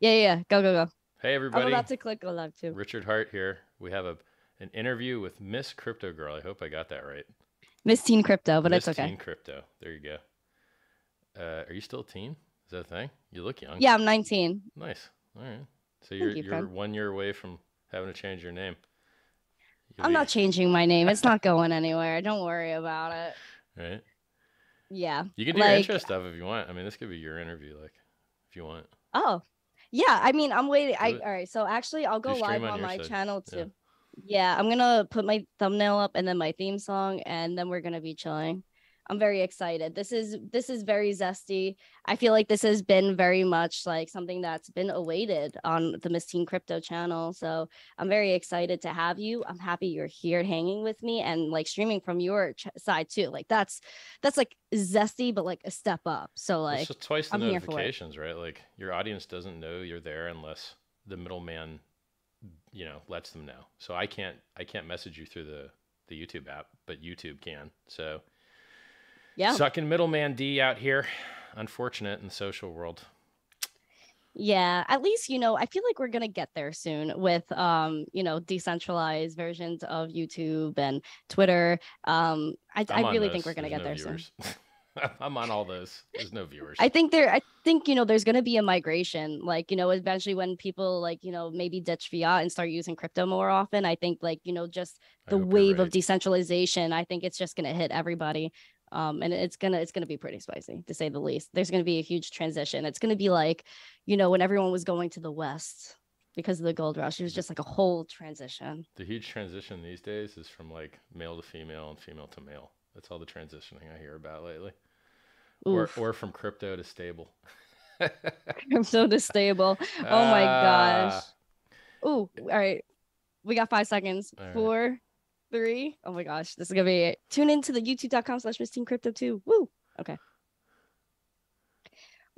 Yeah, yeah, yeah. Go, go, go. Hey everybody. I'm about to click go live too. Richard Heart here. We have a an interview with Miss Crypto Girl. I hope I got that right. Miss Teen Crypto, but Miss it's okay. Teen Crypto. There you go. Uh, are you still a teen? Is that a thing? You look young. Yeah, I'm 19. Nice. All right. So you're you, you're one year away from having to change your name. You'll I'm not changing my name. It's not going anywhere. Don't worry about it. Right. Yeah. You can do your Like- intro stuff if you want. I mean, this could be your interview, like if you want. Oh, yeah. I mean, I'm waiting. I all right. So actually, I'll go live on on my side. channel Yeah. too. Yeah, I'm gonna put my thumbnail up and then my theme song, and then we're gonna be chilling. I'm very excited. This is this is very zesty. I feel like this has been very much like something that's been awaited on the Miss Teen Crypto channel. So I'm very excited to have you. I'm happy you're here hanging with me and like streaming from your ch- side too. Like that's that's like zesty, but like a step up. So like just twice the I'm here for it. notifications, right? Like your audience doesn't know you're there unless the middleman, you know, lets them know. So I can't I can't message you through the the YouTube app, but YouTube can. So yeah. sucking middleman D out here. Unfortunate in the social world. Yeah, at least you know, I feel like we're gonna get there soon with um, you know, decentralized versions of YouTube and Twitter. Um, I, I really think we're gonna There's get no there soon. I'm on all those. There's no viewers. I think there I think you know there's gonna be a migration. Like, you know, eventually when people like, you know, maybe ditch fiat and start using crypto more often, I think like, you know, just the wave of decentralization, I think it's just gonna hit everybody. Um, and it's gonna it's gonna be pretty spicy to say the least. There's gonna be a huge transition. It's gonna be like, you know, when everyone was going to the west because of the gold rush, it was just like a whole transition. The huge transition these days is from like male to female and female to male. That's all the transitioning I hear about lately. Or, Oof. or from crypto to stable. I'm so distable. Oh my gosh. Ah, Ooh, all right. We got five seconds. All right. Three. Oh my gosh. This is gonna be it. Tune into the youtube.com slash Miss Teen Crypto too. Woo. Okay.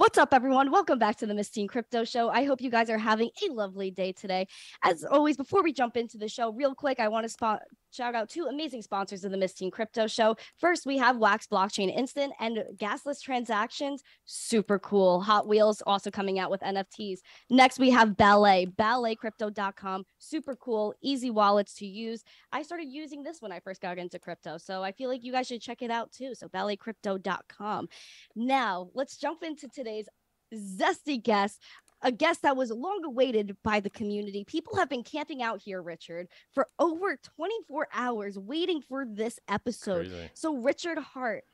What's up, everyone? Welcome back to the Miss Teen Crypto Show. I hope you guys are having a lovely day today. As always, before we jump into the show, real quick, I want to spot shout out two amazing sponsors of the Miss Teen Crypto Show. First, we have Wax Blockchain Instant and gasless transactions. Super cool. Hot Wheels also coming out with NFTs. Next, we have Ballet, balletcrypto.com. Super cool, easy wallets to use. I started using this when I first got into crypto, so I feel like you guys should check it out too. So, balletcrypto.com. Now, let's jump into today's zesty guest. A guest that was long awaited by the community. People have been camping out here, Richard, for over 24 hours waiting for this episode. Crazy. So, Richard Heart,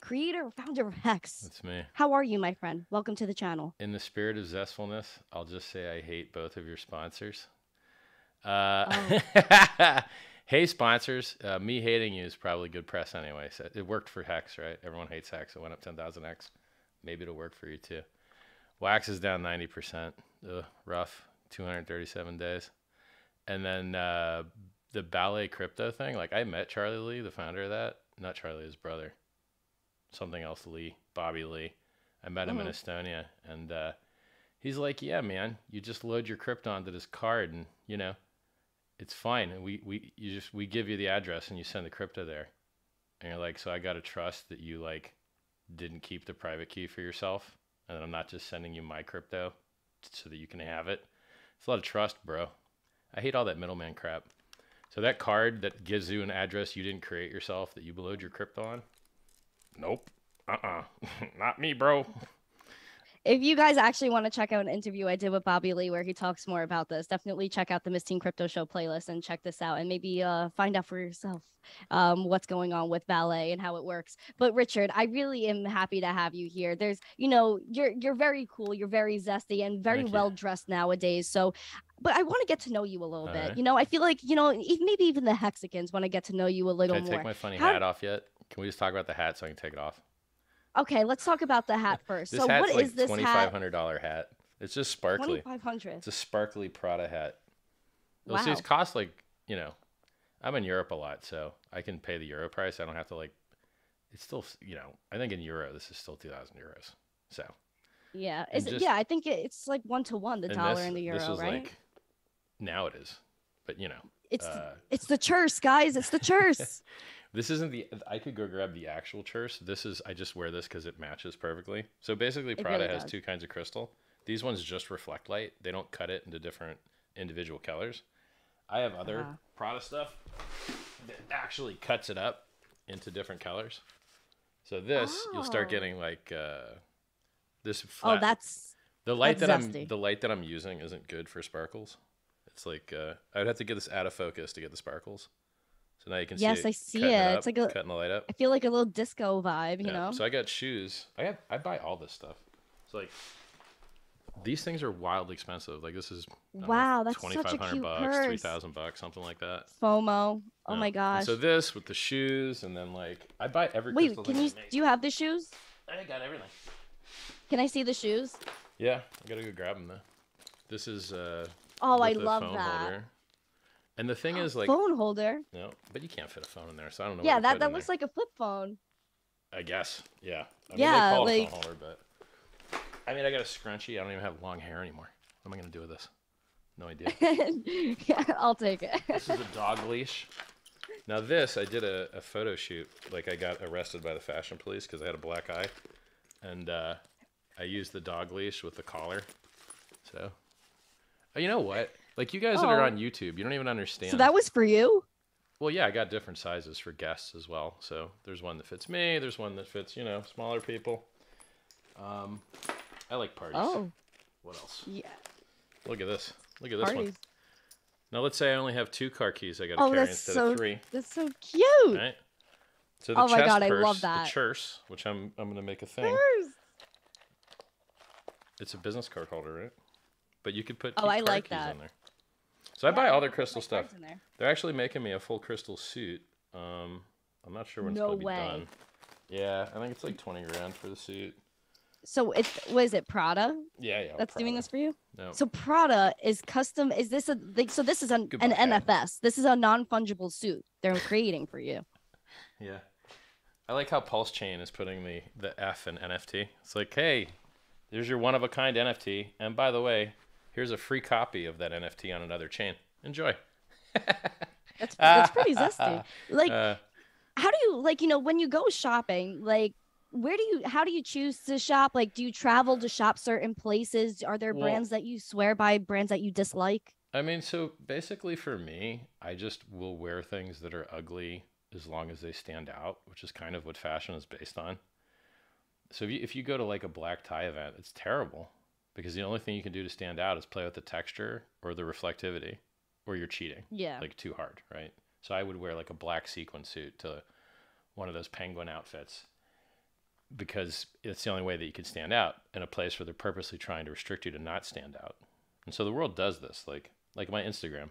creator, founder of Hex, That's me. how are you, my friend? Welcome to the channel. In the spirit of zestfulness, I'll just say I hate both of your sponsors. Uh, hey, sponsors. Uh, me hating you is probably good press anyway. So it worked for Hex, right? Everyone hates Hex. It went up 10,000x. Maybe it'll work for you too. Wax is down 90%. Ugh, rough. 237 days. And then uh, the ballet crypto thing. Like I met Charlie Lee, the founder of that. Not Charlie, his brother. Something else, Lee, Bobby Lee. I met him in Estonia, and uh, he's like, "Yeah, man, you just load your crypto onto this card, and you know, it's fine. And we we you just we give you the address, and you send the crypto there. And you're like, so I gotta trust that you like didn't keep the private key for yourself, and I'm not just sending you my crypto so that you can have it. It's a lot of trust, bro. I hate all that middleman crap. So that card that gives you an address you didn't create yourself that you load your crypto on. Nope. Uh-uh. Not me, bro. If you guys actually want to check out an interview I did with Bobby Lee where he talks more about this, definitely check out the Miss Teen Crypto Show playlist and check this out and maybe uh, find out for yourself um, what's going on with ballet and how it works. But Richard, I really am happy to have you here. There's, you know, you're you're very cool, you're very zesty and very Thank you. well dressed nowadays. So, but I want to get to know you a little bit. Alright. You know, I feel like you know, maybe even the Hexicans want to get to know you a little Can I more. take my funny How- hat off yet? Can we just talk about the hat so I can take it off? Okay, let's talk about the hat first. So, what is like this twenty hat? five hundred dollar hat. It's just sparkly. Twenty five hundred. It's a sparkly Prada hat. Well, see, Wow. it's cost like you know, I'm in Europe a lot, so I can pay the euro price. I don't have to like. It's still you know, I think in euro this is still two thousand euros. So Yeah, is it, yeah, I think it's like one to one the and dollar this, and the euro, is right? like now it is, but you know, it's uh, it's the churse, guys. It's the churse. This isn't the. I could go grab the actual churse. This is. I just wear this because it matches perfectly. So basically, Prada really has does. two kinds of crystal. These ones just reflect light. They don't cut it into different individual colors. I have other Uh-huh. Prada stuff that actually cuts it up into different colors. So this, you'll start Oh. getting like uh, this Oh, that's the light that's that I'm the light that I'm using isn't good for sparkles. It's like uh, I would have to get this out of focus to get the sparkles. So now you can Yes, see. I see it. up, It's like a- cutting the light up. I feel like a little disco vibe, you Yeah, know. So I got shoes. I have I buy all this stuff. It's like these things are wildly expensive. Like this is don't know, Wow, that's 2500 bucks, purse. 3000 bucks, something like that. FOMO. Oh Yeah. my And gosh. So this with the shoes and then like I buy every Wait, can you do you have the shoes? I got everything. Can I see the shoes? Yeah, I gotta go grab them though. This is uh Oh, I love that. holder. And the thing is like phone holder. no, but you can't fit a phone in there, so I don't know. Yeah, what that that looks like a flip phone. I guess. Yeah. I mean, Yeah, call like- holder, but I mean, I got a scrunchie. I don't even have long hair anymore. What am I gonna do with this? No idea. yeah, I'll take it. this is a dog leash. Now this, I did a, a photo shoot. Like I got arrested by the fashion police because I had a black eye, and uh, I used the dog leash with the collar. So, oh, you know what? Like you guys that are Oh. on YouTube, you don't even understand. so that was for you? Well, yeah, I got different sizes for guests as well. So there's one that fits me. There's one that fits, you know, smaller people. Um, I like parties. Oh, What else? yeah. Look at this. Look at this one. Now let's say I only have two car keys. I got to Oh, carry instead so of three. that's so cute. Right. So the Oh my God, I love that. The churse, which I'm I'm gonna make a thing. Purse. It's a business card holder, right? But you could put Oh, I like that. there. So I buy all their crystal stuff. cards in there. They're actually making me a full crystal suit. Um, I'm not sure when it's No gonna be way. done. Yeah, I think it's like 20 grand for the suit. So it was it Prada Yeah, yeah. that's doing this for you? No. So Prada is custom. Is this a like? So this is an, Goodbye. an NFS. This is a non fungible suit they're creating for you. Yeah. I like how Pulse Chain is putting the, the F in NFT. It's like, hey, there's your one of a kind NFT. And by the way, here's a free copy of that NFT on another chain. Enjoy. That's that's pretty zesty. Like, Uh, how do you like? You know, when you go shopping, like. Where do you how do you choose to shop? Like do you travel to shop certain places? Are there Well- brands that you swear by, brands that you dislike? I mean, so basically for me, I just will wear things that are ugly as long as they stand out, which is kind of what fashion is based on. So if you, if you go to like a black tie event, it's terrible because the only thing you can do to stand out is play with the texture or the reflectivity, or you're cheating. Yeah. like too hard, right? So I would wear like a black sequin suit to one of those penguin outfits because it's the only way that you could stand out in a place where they're purposely trying to restrict you to not stand out. And so the world does this, like like my Instagram,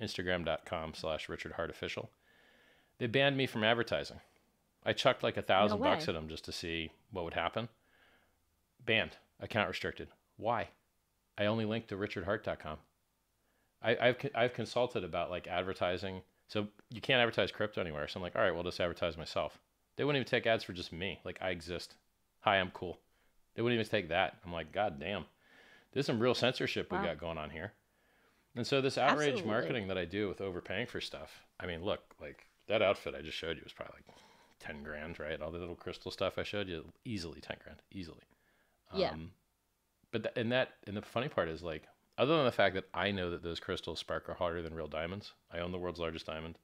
Instagram.com slash Richard Heart official. They banned me from advertising. I chucked like a thousand bucks at them just to see what would happen. Banned, account restricted. Why? I only linked to richardheart.com. I, I've I've consulted about like advertising. So you can't advertise crypto anywhere. So I'm like, all right, well, just advertise myself. They wouldn't even take ads for just me. Like I exist. Hi, I'm cool. They wouldn't even take that. I'm like, God damn. There's some real censorship we got going on here. And so this outrage Absolutely. marketing that I do with overpaying for stuff. I mean, look, like that outfit I just showed you was probably like ten grand, right? All the little crystal stuff I showed you, easily ten grand, easily. Yeah. Um, but th- and that and the funny part is like, other than the fact that I know that those crystals sparkle harder than real diamonds, I own the world's largest diamond.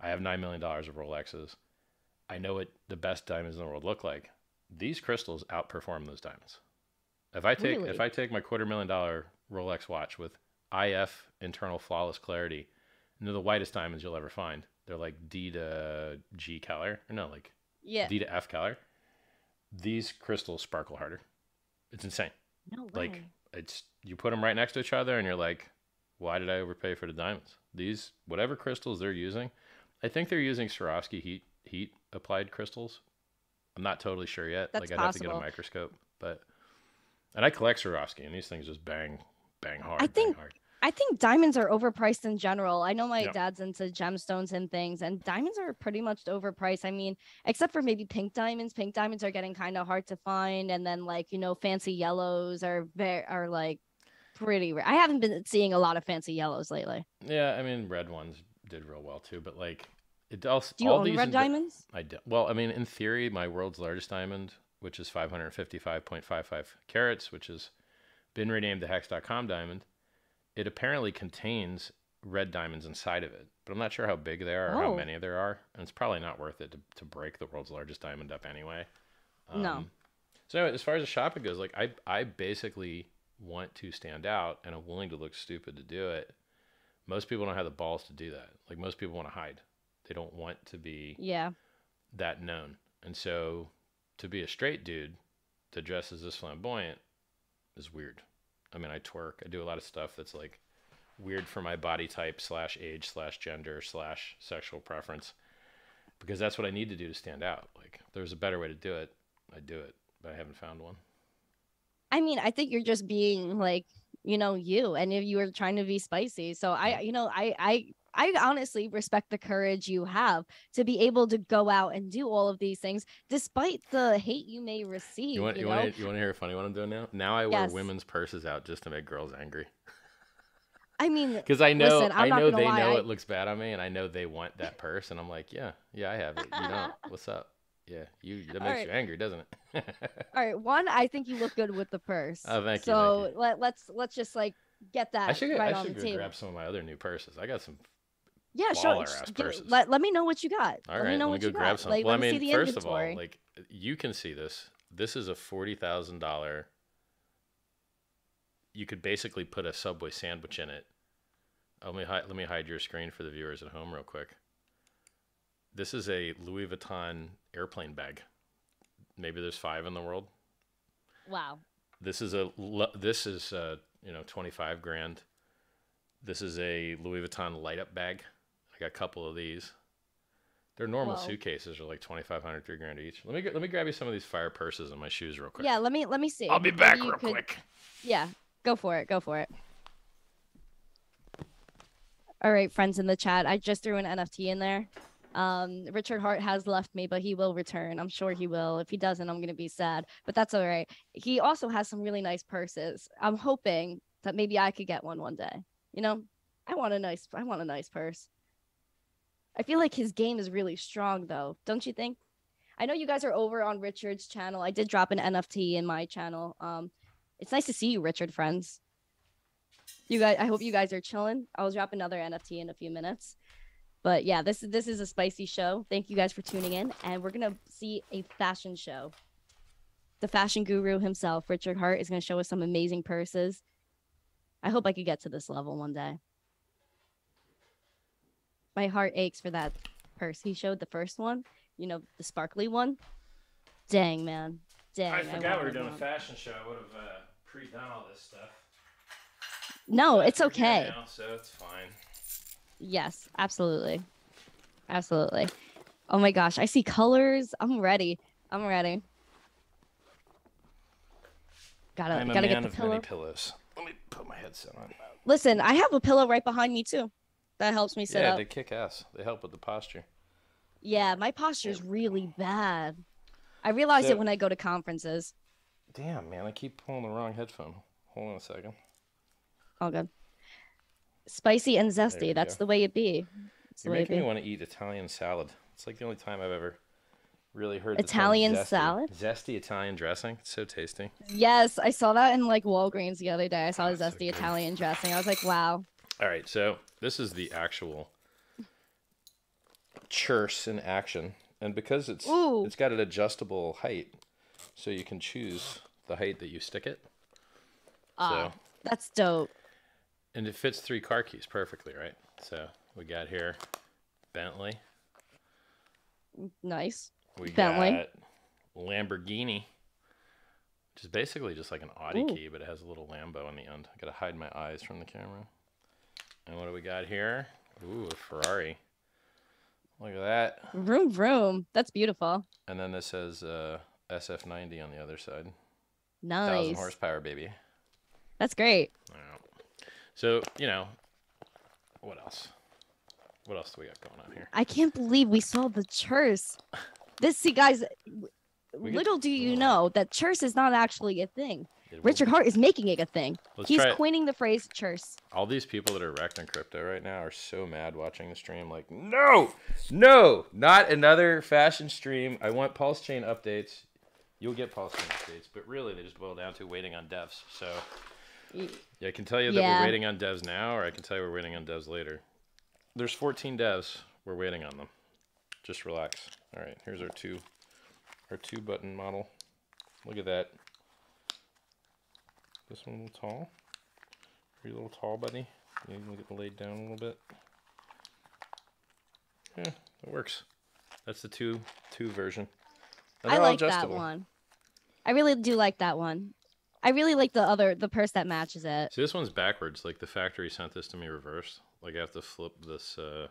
I have nine million dollars of Rolexes. I know what the best diamonds in the world look like. These crystals outperform those diamonds. If I take Really? if I take my quarter million dollar Rolex watch with IF internal flawless clarity, and they're the whitest diamonds you'll ever find. They're like D to G color, or no, like Yeah. D to F color. These crystals sparkle harder. It's insane. No way. Like it's you put them right next to each other, and you're like, why did I overpay for the diamonds? These whatever crystals they're using, I think they're using Swarovski heat heat applied crystals. I'm not totally sure yet. That's like I'd have to get a microscope, but and I collect Swarovski, and these things just bang bang hard. I think- hard. I think diamonds are overpriced in general. I know my dad's into gemstones and things, and diamonds are pretty much overpriced. I mean, except for maybe pink diamonds. Pink diamonds are getting kind of hard to find, and then like you know, fancy yellows are very are like pretty rare. I haven't been seeing a lot of fancy yellows lately. Yeah, I mean red ones did real well too, but like it also Do you all own these red diamonds? I do. Well, I mean, in theory, my world's largest diamond, which is 555.55 carats, which has been renamed the Hex.com diamond. It apparently contains red diamonds inside of it, but I'm not sure how big they are or how Oh. many there are, and it's probably not worth it to, to break the world's largest diamond up anyway. No. Um, So anyway, as far as the shopping goes, like I I basically want to stand out, and I'm willing to look stupid to do it. Most people don't have the balls to do that. Like most people want to hide. They don't want to be Yeah. that known. And so to be a straight dude that dresses this flamboyant is weird. I mean, I twerk. I do a lot of stuff that's like weird for my body type slash age slash gender slash sexual preference because that's what I need to do to stand out. Like, there's a better way to do it, I do it, but I haven't found one. I mean, I think you're just being like, you know, you, and if you were trying to be spicy. So I, you know, I, I, I honestly respect the courage you have to be able to go out and do all of these things, despite the hate you may receive. You want You, you, know, want to you want to hear a funny one I'm doing now? Now I wear Yes. women's purses out just to make girls angry I mean, because I know Listen, I know they lie, know I- it looks bad on me, and I know they want that purse, and I'm like, yeah, yeah, I have it. You don't. What's up? Yeah, you that makes right. you angry, doesn't it? all right. One, I think you look good with the purse. Oh, thank you, So let let's let's just like get that I should right I should go grab some of my other new purses. I got some. Yeah, sure. baller just ass give- purses. Let, let me know what you got. All let right, me know let me what go you grab got. some. Like, well, I let me mean, see the first of all, like you can see this. This is a forty thousand dollar. You could basically put a Subway sandwich in it. Oh, let me hide, let me hide your screen for the viewers at home real quick. This is a Louis Vuitton airplane bag. Maybe there's five in the world. wow. This is a this is uh you know twenty five grand. This is a Louis Vuitton light up bag. I got a couple of these. Their normal Whoa. suitcases are like 2500 three grand each. Let me let me grab you some of these fire purses and my shoes real quick. Yeah, let me let me see. I'll be back real could- quick. Yeah, go for it. Go for it. All right, friends in the chat. I just threw an NFT in there. Um, Richard Heart has left me, but he will return. I'm sure he will. If he doesn't, I'm gonna be sad. But that's all right. He also has some really nice purses. I'm hoping that maybe I could get one one day. You know, I want a nice. I want a nice purse. I feel like his game is really strong, though. Don't you think? I know you guys are over on Richard's channel. I did drop an NFT in my channel. Um, it's nice to see you, Richard, friends. You guys, I hope you guys are chilling. I'll drop another NFT in a few minutes. But yeah, this is this is a spicy show. Thank you guys for tuning in, and we're gonna see a fashion show. The fashion guru himself, Richard Heart, is gonna show us some amazing purses. I hope I could get to this level one day. My heart aches for that purse. He showed the first one, you know, the sparkly one. Dang, man. Dang. I forgot we were doing a fashion show. I would have uh, pre-done all this stuff. No, it's okay. now, so it's fine. Yes, absolutely. Absolutely. Oh my gosh, I see colors. I'm ready. I'm ready. Gotta I'm a gotta man get the of pillow. many pillows. Let me put my headset on. Listen, I have a pillow right behind me too. That helps me sit yeah, up. they kick ass. They help with the posture. Yeah, my posture is really bad. I realize So- it when I go to conferences. Damn, man, I keep pulling the wrong headphone. Hold on a second. All good. Spicy and zesty. That's go. the way it be. That's You're making me want to eat Italian salad. It's like the only time I've ever really heard Italian zesty. salad? Zesty Italian dressing. It's so tasty. Yes, I saw that in like Walgreens the other day. I saw Oh, the so zesty good. Italian dressing. I was like, wow. All right, so this is the actual churse in action, and because it's Ooh. it's got an adjustable height, so you can choose the height that you stick it. Ah, So that's dope. And it fits three car keys perfectly, right? So we got here Bentley, Nice. we Bentley. got Lamborghini, which is basically just like an Audi Ooh. key, but it has a little Lambo on the end. I gotta hide my eyes from the camera. And what do we got here? Ooh, a Ferrari. Look at that. Room, room. That's beautiful. And then this says uh, SF90 on the other side. Nice. Thousand horsepower, baby. That's great. Yeah. So you know, what else? What else do we got going on here? I can't believe we saw the churse. This, see, guys, We little do you oh. know that churse is not actually a thing. It Richard Heart is making it a thing. Let's He's coining the phrase churse. All these people that are wrecked in crypto right now are so mad watching the stream. Like, no, no, not another fashion stream. I want pulse chain updates. You'll get pulse chain updates, but really they just boil down to waiting on devs. So Yeah, I can tell you that Yeah. we're waiting on devs now, or I can tell you we're waiting on devs later. There's 14 devs. We're waiting on them. Just relax. All right, here's our two, our two button model. Look at that. This one a little tall. Are you a little tall, buddy? You can get laid down a little bit. Yeah, it works. That's the two two version. And I like that one. I really do like that one. I really like the other the purse that matches it. See, this one's backwards. Like the factory sent this to me reversed. Like I have to flip this. Uh,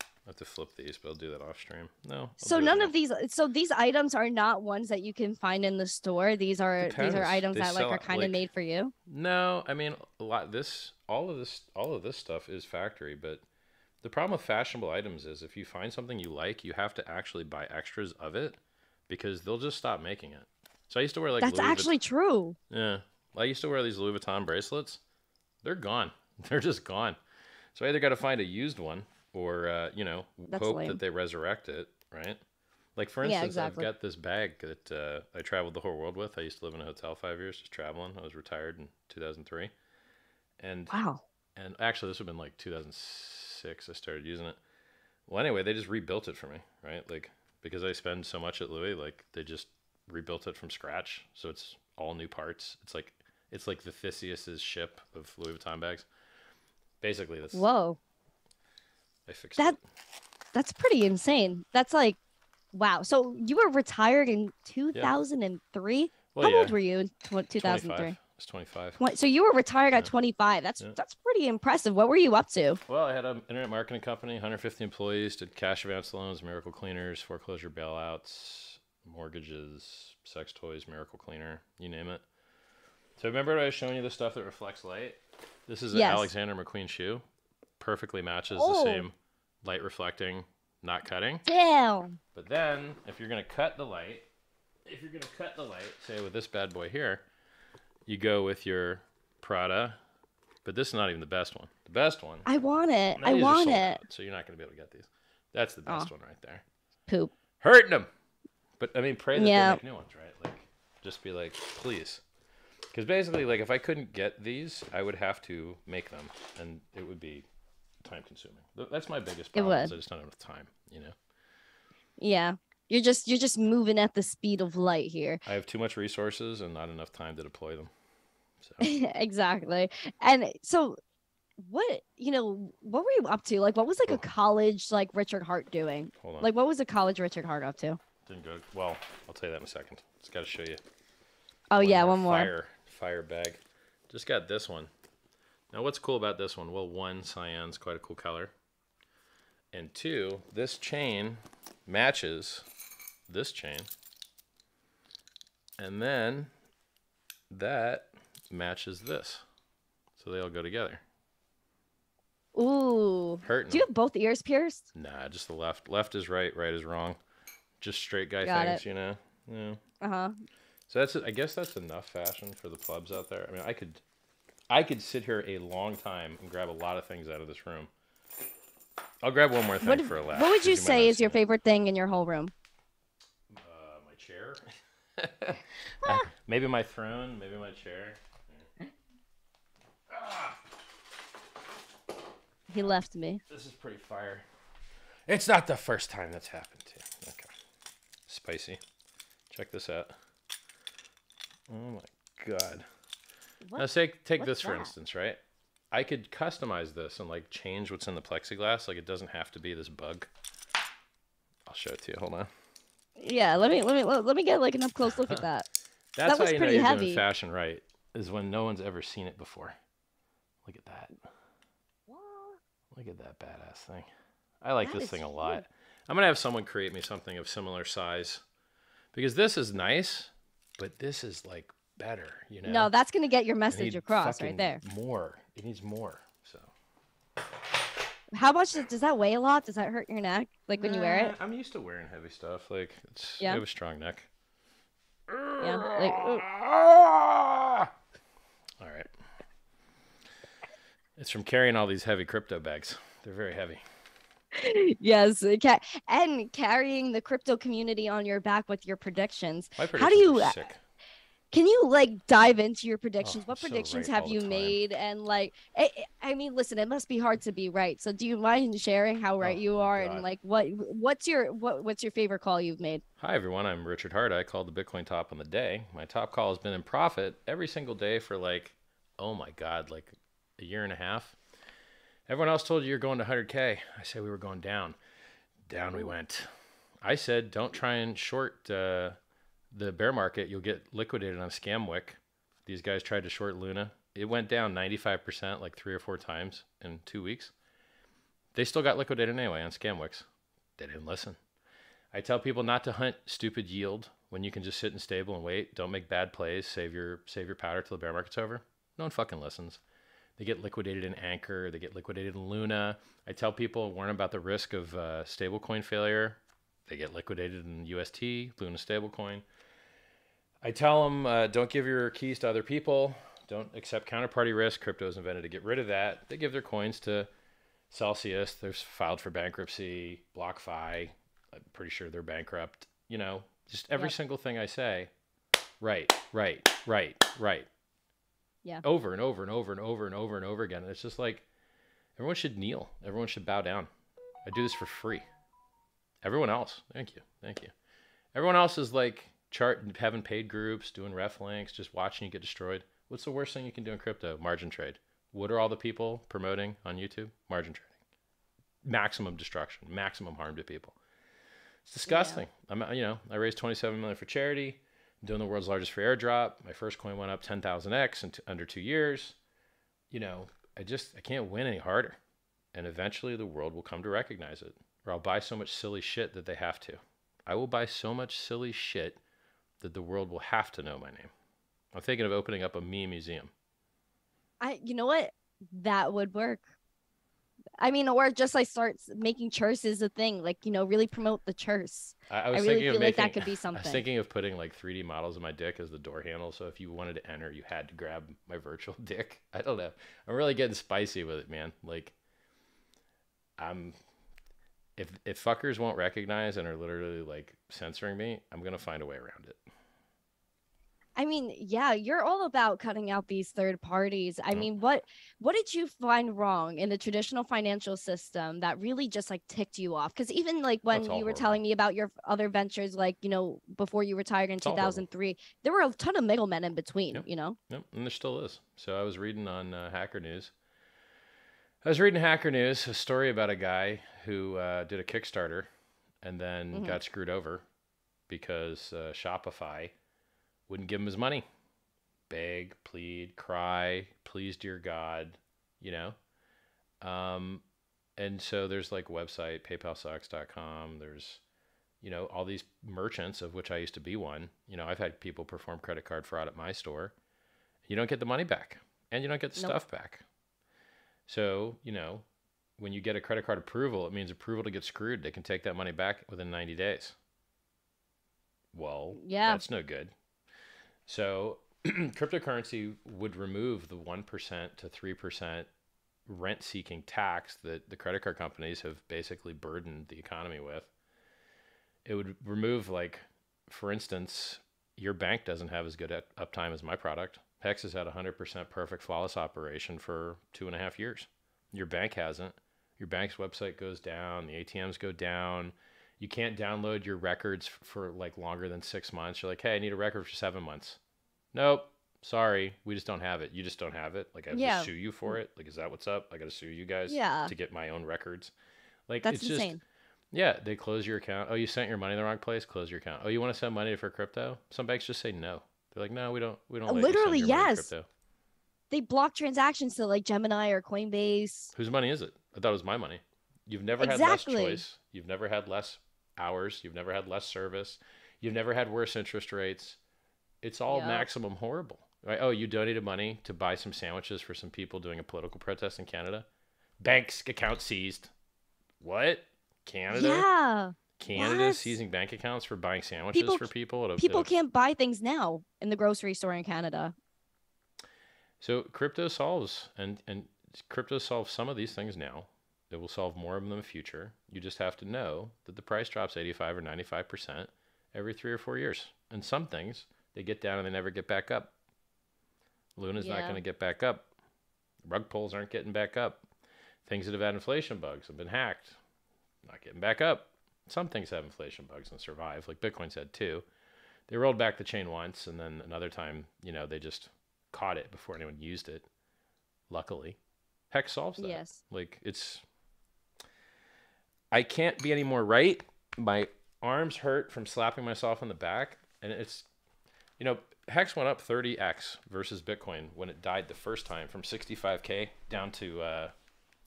I have to flip these, but I'll do that off stream. No. I'll So none of these so these items are not ones that you can find in the store. These are these are items They that like are kind of like- made for you. No, I mean a lot. This, all of this, all of this stuff is factory. But the problem with fashionable items is if you find something you like, you have to actually buy extras of it because they'll just stop making it. So I used to wear like That's Louis Vuitton- actually true. Yeah. I used to wear these Louis Vuitton bracelets. They're gone. They're just gone. So I either got to find a used one or, uh, you know, That's hope lame. that they resurrect it, right? Like, for Yeah, instance, exactly. I've got this bag that uh, I traveled the whole world with. I used to live in a hotel five years just traveling. I was retired in 2003. And, Wow. and actually, this would have been like 2006 I started using it. Well, anyway, they just rebuilt it for me, right? Like, because I spend so much at Louis, like, they just rebuilt it from scratch. So it's all new parts. It's like, it's like the Theseus's ship of Louis Vuitton bags. Basically, that's Whoa. I fixed That it. that's pretty insane. That's like wow. So you were retired in 2003? How yeah, old were you in tw- 25. 2003? It's 25. So you were retired at 25. That's Yeah. that's pretty impressive. What were you up to? Well, I had an internet marketing company, 150 employees, did cash advance loans, miracle cleaners, foreclosure bailouts, mortgages, sex toys, miracle cleaner, you name it. So remember I was showing you the stuff that reflects light? This is an Yes. Alexander McQueen shoe. Perfectly matches Oh. the same light reflecting, not cutting. Damn. But then if you're gonna cut the light, if you're gonna cut the light, say with this bad boy here, you go with your Prada. But this is not even the best one. The best one I want it. I want it. out, so you're not going to be able to get these. That's the best oh. one right there. Poop. Hurting them. But I mean, pray that Yeah. they make new ones, right? Like, just be like, please. Because basically, like, if I couldn't get these, I would have to make them, and it would be time consuming. That's my biggest It problem. is. I just don't have enough time. You know, Yeah. You're just you're just moving at the speed of light here. I have too much resources and not enough time to deploy them. So exactly. And so what, you know, what were you up to? Like what was like Oh. a college like Richard Heart doing? hold on. Like what was a college Richard Heart up to? Didn't go well. I'll tell you that in a second. Just got to show you. Oh yeah, one more. Fire, fire bag. Just got this one. Now, what's cool about this one? Well, one, cyan's quite a cool color. And two, this chain matches this chain. And then that matches this. So they all go together. Ooh. Hurting. Do you have both ears pierced? Nah, just the left. Left is right, right is wrong. Just straight guy Got things, it. you know? Yeah. Uh-huh. So that's I guess that's enough fashion for the plebs out there. I mean, I could I could sit here a long time and grab a lot of things out of this room. I'll grab one more thing What, for a laugh. what would you might say is your it. favorite thing in your whole room? Uh, my chair. Uh, maybe my throne. Maybe my chair. Ah, He left me. this is pretty fire. It's not the first time that's happened to. Spicy. Check this out. Oh my god. Now, say take this for that? instance, right? I could customize this and like change what's in the plexiglass. Like it doesn't have to be this bug. I'll show it to you. Hold on. Yeah, let me let me let, me get like an up close look at that. That's was how you know pretty you're heavy. doing fashion right. Is when no one's ever seen it before. Look at that. Look at that badass thing. I like That this is thing a lot. I'm gonna have someone create me something of similar size, because this is nice, but this is like better. You know. No, that's gonna get your message across right there. More. It needs more. So. How much does, does that weigh a lot? Does that hurt your neck? Like when you wear it? I'm used to wearing heavy stuff. Like it's Yeah. I have a strong neck. Yeah. Like. All right. It's from carrying all these heavy crypto bags. They're very heavy. yes, uh, ca- and carrying the crypto community on your back with your predictions. My How do you- sick. Uh, can you like dive into your predictions? Oh, what so predictions right have you made? And like, I, I mean, listen, it must be hard to be right. So do you mind sharing how right Oh, you are and like what what's your what what's your favorite call you've made? Hi, everyone. I'm Richard Heart. I called the Bitcoin top on the day. My top call has been in profit every single day for like, oh my God, like a year and a half. Everyone else told you you're going to 100K. I said we were going down. Down we went. I said don't try and short uh, the bear market. You'll get liquidated on Scamwick. These guys tried to short Luna. It went down 95%, like three or four times in two weeks. They still got liquidated anyway on Scamwicks. They didn't listen. I tell people not to hunt stupid yield when you can just sit in stable and wait. Don't make bad plays. Save your save your powder till the bear market's over. No one fucking listens. They get liquidated in Anchor. They get liquidated in Luna. I tell people warn about the risk of uh, stablecoin failure. They get liquidated in UST, Luna stablecoin. I tell them uh, don't give your keys to other people. Don't accept counterparty risk. Crypto is invented to get rid of that. They give their coins to Celsius. They're filed for bankruptcy. BlockFi. I'm pretty sure they're bankrupt. You know, just every Yep. single thing I say, right, right, right, right. Yeah. Over and over and over and over and over and over again. And it's just like everyone should kneel. Everyone should bow down. I do this for free. Everyone else, thank you, thank you. Everyone else is like chart having paid groups, doing ref links, just watching you get destroyed. What's the worst thing you can do in crypto? Margin trade. What are all the people promoting on YouTube? Margin trading. Maximum destruction, maximum harm to people. It's disgusting. I'm, you know, I raised 27 million for charity. Doing the world's largest free airdrop. My first coin went up 10,000x in t- under two years. You know, I just I can't win any harder, and eventually the world will come to recognize it. Or I'll buy so much silly shit that they have to. I will buy so much silly shit that the world will have to know my name. I'm thinking of opening up a meme museum. I you know what that would work. I mean, or just like start making churses a thing, like you know, really promote the churse. I, I I was really thinking feel of like making. that could be I was thinking of putting like 3D models of my dick as the door handle. So if you wanted to enter, you had to grab my virtual dick. I don't know. I'm really getting spicy with it, man. Like, I'm. If if fuckers won't recognize and are literally like censoring me, I'm gonna find a way around it. I mean, yeah, you're all about cutting out these third parties. I Yep. mean, what what did you find wrong in the traditional financial system that really just like ticked you off? Because even like when That's you were horrible. telling me about your other ventures, like you know, before you retired in It's 2003, there were a ton of middlemen in between. Yep. You know, Yep, and there still is. So I was reading on uh, Hacker News. I was reading Hacker News a story about a guy who uh, did a Kickstarter and then Mhm. got screwed over because uh, Shopify wouldn't give him his money. Beg, plead, cry, please, dear God, you know. Um, and so there's like a website, PayPalSucks.com. There's you know all these merchants of which I used to be one. You know, I've had people perform credit card fraud at my store. You don't get the money back, and you don't get the Nope. stuff back. So you know, when you get a credit card approval, it means approval to get screwed. They can take that money back within 90 days. Well, Yeah. that's no good. So cryptocurrency would remove the 1% to 3% rent seeking tax that the credit card companies have basically burdened the economy with. It would remove, like, for instance, your bank doesn't have as good uptime as my product. Hex has had 100% perfect flawless operation for two and a half years. Your bank hasn't. Your bank's website goes down, the ATMs go down. You can't download your records for like longer than six months. You're like, hey, I need a record for seven months. Nope, sorry, we just don't have it. You just don't have it. Like I have Yeah. to sue you for it. Like, is that what's up? I got to sue you guys Yeah. to get my own records. Like that's it's just insane. yeah, they close your account. Oh, you sent your money in the wrong place. Close your account. Oh, you want to send money for crypto? Some banks just say no. They're like, no, we don't. We don't. Uh, let you send literally, your money in yes. They block transactions to like Gemini or Coinbase. Whose money is it? I thought it was my money. You've never had less choice. You've never had less hours. You've never had less service. You've never had worse interest rates. It's all maximum horrible. Right? Oh, you donated money to buy some sandwiches for some people doing a political protest in Canada. Bank's account seized. What? Canada? Yeah, Canada What? seizing bank accounts for buying sandwiches People for people. People can't buy things now in the grocery store in Canada. So crypto solves and and crypto solves some of these things now. It will solve more of them in the future. You just have to know that the price drops 85 or 95% every 3 or 4 years. And some things They get down and they never get back up. Luna's not going to get back up. Rug pulls aren't getting back up. Things that have had inflation bugs have been hacked, not getting back up. Some things have inflation bugs and survive, like Bitcoin's had too. They rolled back the chain once, and then another time, you know, they just caught it before anyone used it. Luckily, Hex solves that. Yes. Like it's, I can't be any more right. My arms hurt from slapping myself on the back, and it's, you know, Hex went up 30x versus Bitcoin when it died the first time from 65k down to uh,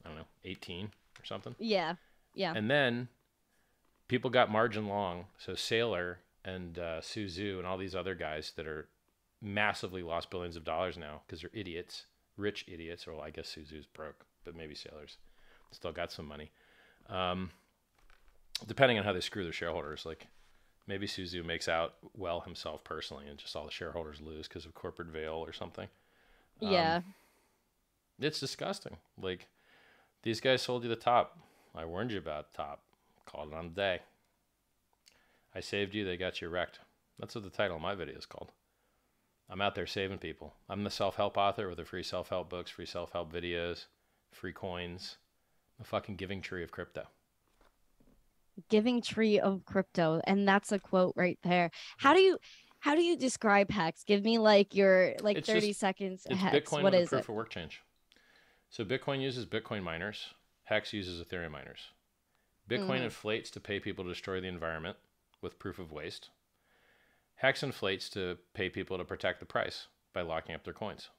I don't know 18 or something. Yeah. Yeah. And then people got margin long. So Saylor and uh, Su Zhu and all these other guys that are massively lost billions of dollars now because they're idiots, rich idiots. Or well, I guess Su Zhu's broke, but maybe Saylor's still got some money. Um, depending on how they screw their shareholders, like maybe Su Zhu makes out well himself personally, and just all the shareholders lose because of corporate veil or something. Um, yeah. It's disgusting. Like these guys sold you the top. I warned you about top. Called it on the day. I saved you. They got you wrecked. That's what the title of my video is called. I'm out there saving people. I'm the self-help author with the free self-help books, free self-help videos, free coins, the fucking giving tree of crypto. Giving tree of crypto. And that's a quote right there. How do you how do you describe hex? Give me like your like It's 30 just- seconds. It's hex. Bitcoin what is proof it? of work change. So Bitcoin uses Bitcoin miners. Hex uses Ethereum miners. Bitcoin Mhm. inflates to pay people to destroy the environment with proof of waste. Hex inflates to pay people to protect the price by locking up their coins.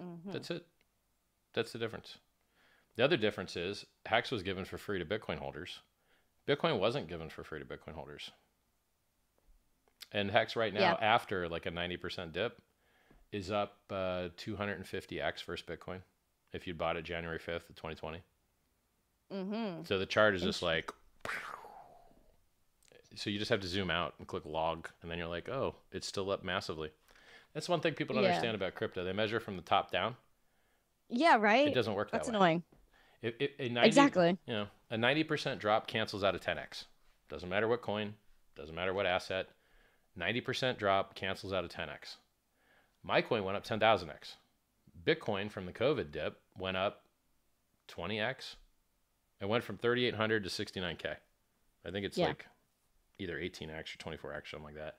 Mhm. That's it. That's the difference. The other difference is Hex was given for free to Bitcoin holders. Bitcoin wasn't given for free to Bitcoin holders. And Hex right now, Yeah. after like a 90% dip, is up uh, 250x versus Bitcoin if you bought it January 5th of 2020. Mhm. So the chart is just like, so you just have to zoom out and click log, and then you're like, oh, it's still up massively. That's one thing people don't Yeah. understand about crypto. They measure from the top down. Yeah, right. It doesn't work That's that way. That's annoying. If, if, a 90, Exactly. You know, a 90% drop cancels out of 10x. Doesn't matter what coin, doesn't matter what asset. 90% drop cancels out of 10x. My coin went up 10,000x. Bitcoin from the COVID dip went up 20x. It went from 3,800 to 69k. I think it's Yeah. like either 18x or 24x, something like that.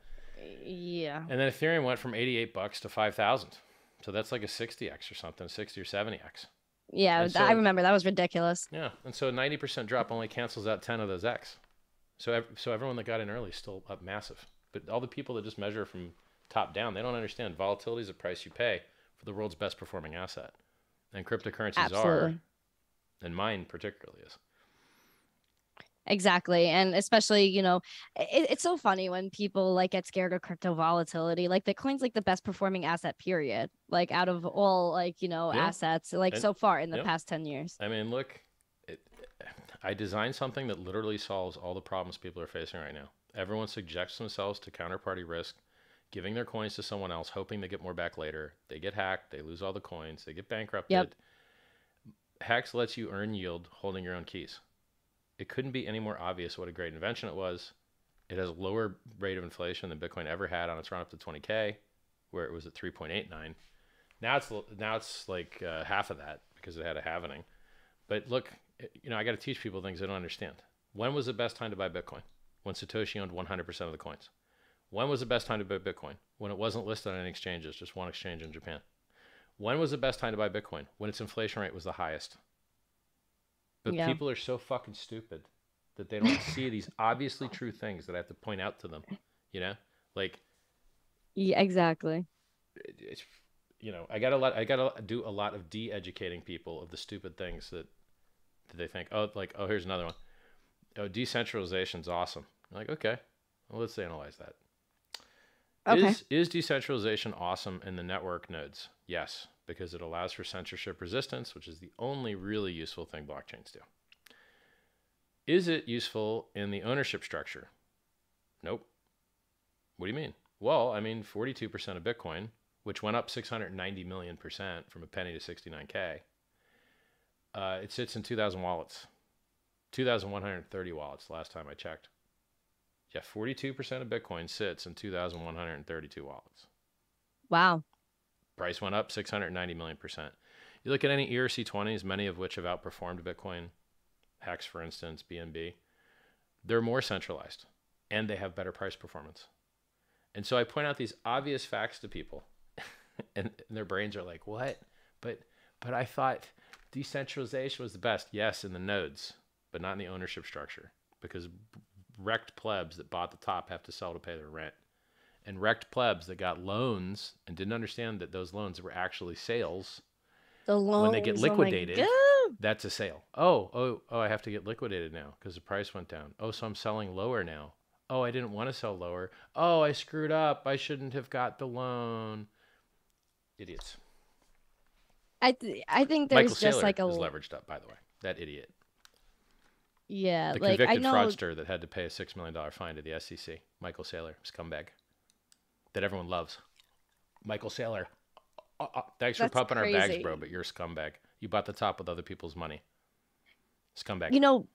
Yeah. And then Ethereum went from 88 bucks to 5,000. So that's like a 60x or something, 60 or 70x. Yeah, th- I remember that was ridiculous. Yeah, and so a ninety percent drop only cancels out ten of those X. So ev- so everyone that got in early is still up massive. But all the people that just measure from top down, they don't understand volatility is a price you pay for the world's best performing asset, and cryptocurrencies are, and mine particularly is. Exactly. And especially, you know, it, it's so funny when people like get scared of crypto volatility. Like Bitcoin's like the best performing asset, period. Like out of all like, you know, Yeah. assets, like And- so far in the yeah. past 10 years. I mean, look, it, I designed something that literally solves all the problems people are facing right now. Everyone subjects themselves to counterparty risk, giving their coins to someone else, hoping they get more back later. They get hacked, they lose all the coins, they get bankrupted. Hex lets you earn yield holding your own keys. It couldn't be any more obvious what a great invention it was. It has a lower rate of inflation than Bitcoin ever had on its run up to 20k, where it was at 3.89. Now it's now it's like uh, half of that because it had a halvening. But look, you know, I got to teach people things they don't understand. When was the best time to buy Bitcoin? When Satoshi owned 100% of the coins. When was the best time to buy Bitcoin? When it wasn't listed on any exchanges, just one exchange in Japan. When was the best time to buy Bitcoin? When its inflation rate was the highest. But Yeah. people are so fucking stupid that they don't see these obviously true things that I have to point out to them. You know, like Yeah, exactly. it's you know i gotta let i gotta do a lot of de-educating people of the stupid things that, that they think oh like oh here's another one oh decentralization's awesome I'm like okay well let's analyze that Okay. is is decentralization awesome in the network nodes yes because it allows for censorship resistance which is the only really useful thing blockchains do is it useful in the ownership structure nope what do you mean well i mean 42% of bitcoin which went up 690 million percent from a penny to 69k. Uh, it sits in 2,000 wallets, 2,130 wallets last time I checked. Yeah, 42% of Bitcoin sits in 2,132 wallets. Wow. Price went up 690 million percent. You look at any ERC20s, many of which have outperformed Bitcoin, Hex, for instance, BNB, they're more centralized and they have better price performance. And so I point out these obvious facts to people, and, and their brains are like, "What? But but I thought decentralization was the best." Yes, in the nodes, but not in the ownership structure, because wrecked plebs that bought the top have to sell to pay their rent, and wrecked plebs that got loans and didn't understand that those loans were actually sales. The loans, when they get oh liquidated, God. that's a sale. Oh, oh, oh, I have to get liquidated now because the price went down. Oh, so I'm selling lower now. Oh, I didn't want to sell lower. Oh, I screwed up. I shouldn't have got the loan. Idiots. I th- I think there's Michael just Saylor like a is leveraged up, by the way. That idiot. yeah, The like I convicted know fraudster that had to pay a $6 million fine to the SEC. Michael Saylor, scumbag. That everyone loves. Michael Saylor. Uh, uh, thanks That's for pumping our bags, bro, but you're a scumbag. You bought the top with other people's money. Scumbag. you know,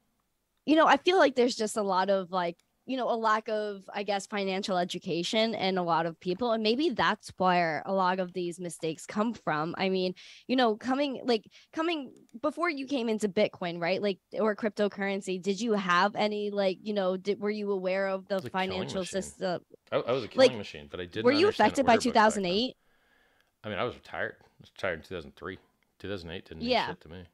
you know, I feel like there's just a lot of like you know a lack of I guess financial education and a lot of people, and maybe that's where a lot of these mistakes come from. I mean, you know, coming like coming before you came into Bitcoin, right? Like or cryptocurrency, did you have any like you know did were you aware of the was a killing financial system? I, I was a killing like, machine, but I didn't Were you affected by order books back then. 2008? I mean, I was retired. I was retired in 2003. 2008 didn't mean Yeah. shit to me.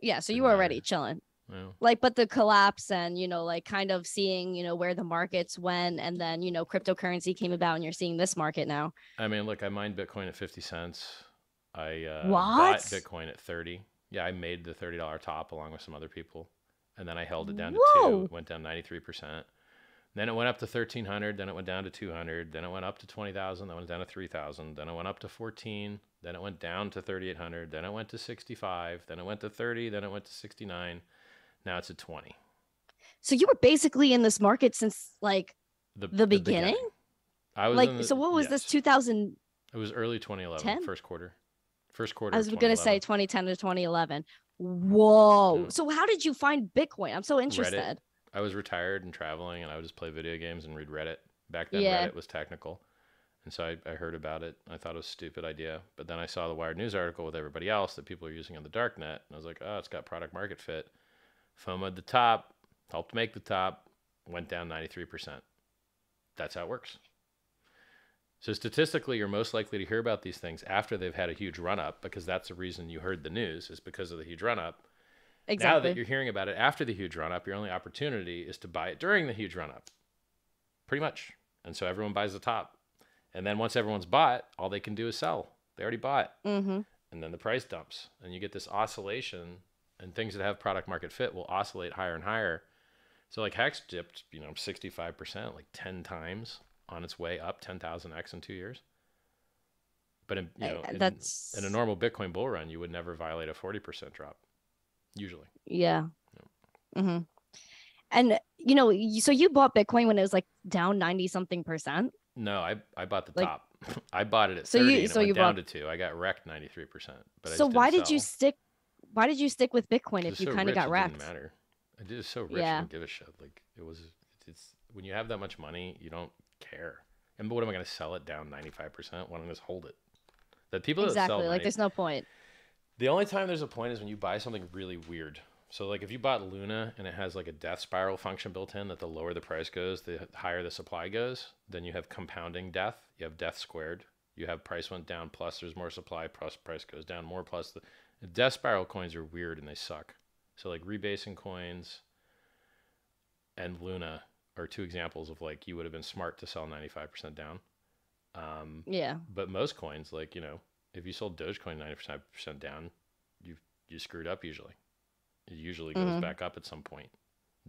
Yeah, so you Didn't were matter. already chilling. Well, like but the collapse and you know like kind of seeing you know where the markets went and then you know cryptocurrency came about and you're seeing this market now I mean, look, I mined Bitcoin at 50 cents. I uh, bought Bitcoin at 30. Yeah, I made the $30 top along with some other people. And then I held it down to Whoa. two. It went down 93%. Then it went up to 1300. Then it went down to 200. Then it went up to 20,000. Then it went down to 3,000. Then it went up to 14. Then it went down to 3,800. Then it went to 65. Then it went to 30. Then it went to 69. Now it's a 20. so you were basically in this market since like the beginning? I was like the- so what was this 2000 It was early 2011, 10? first quarter. First quarter. i was gonna say 2010 to 2011 whoa Yeah. so how did you find bitcoin i'm so interested I was retired and traveling, and I would just play video games and read Reddit. Back then, Yeah. Reddit was technical, and so I, I heard about it. I thought it was a stupid idea, but then I saw the Wired News article with everybody else that people are using on the dark net, and I was like, oh, it's got product market fit. FOMO'd the top, helped make the top, went down 93%. That's how it works. So statistically, you're most likely to hear about these things after they've had a huge run up, because that's the reason you heard the news is because of the huge run up. Exactly. Now that you're hearing about it after the huge run up, your only opportunity is to buy it during the huge run up. Pretty much. And so everyone buys the top. And then once everyone's bought, all they can do is sell. They already bought. mm-hmm. And then the price dumps. And you get this oscillation. And things that have product market fit will oscillate higher and higher. So like Hex dipped, you know, 65%, like 10 times on its way up 10,000x in two years. But in, you know, in, that's in a normal Bitcoin bull run, you would never violate a 40% drop, usually. yeah mm-hmm. and you know so you bought bitcoin when it was like down 90 something percent No, I I bought the Like- top. I bought it at So 30 you- and so it you down bought- to two. I got wrecked 93%. But so why did you stick why did you stick with Bitcoin if you so kind of got it wrecked Didn't matter. I did so rich. Yeah. I didn't give a shit. Like it was. It's when you have that much money, you don't care. And what am I going to sell it down 95%? Why don't I just hold it? The people exactly like money, there's no point the only time there's a point is when you buy something really weird. So like if you bought Luna and it has like a death spiral function built in that the lower the price goes, the higher the supply goes, then you have compounding death. You have death squared. You have price went down plus there's more supply plus price goes down more plus the, the death spiral coins are weird and they suck. So like rebasing coins and Luna are two examples of like you would have been smart to sell 95% down. Um, yeah but most coins, like you know, if you sold Dogecoin 95% down, you you screwed up usually. It usually goes Mhm. back up at some point.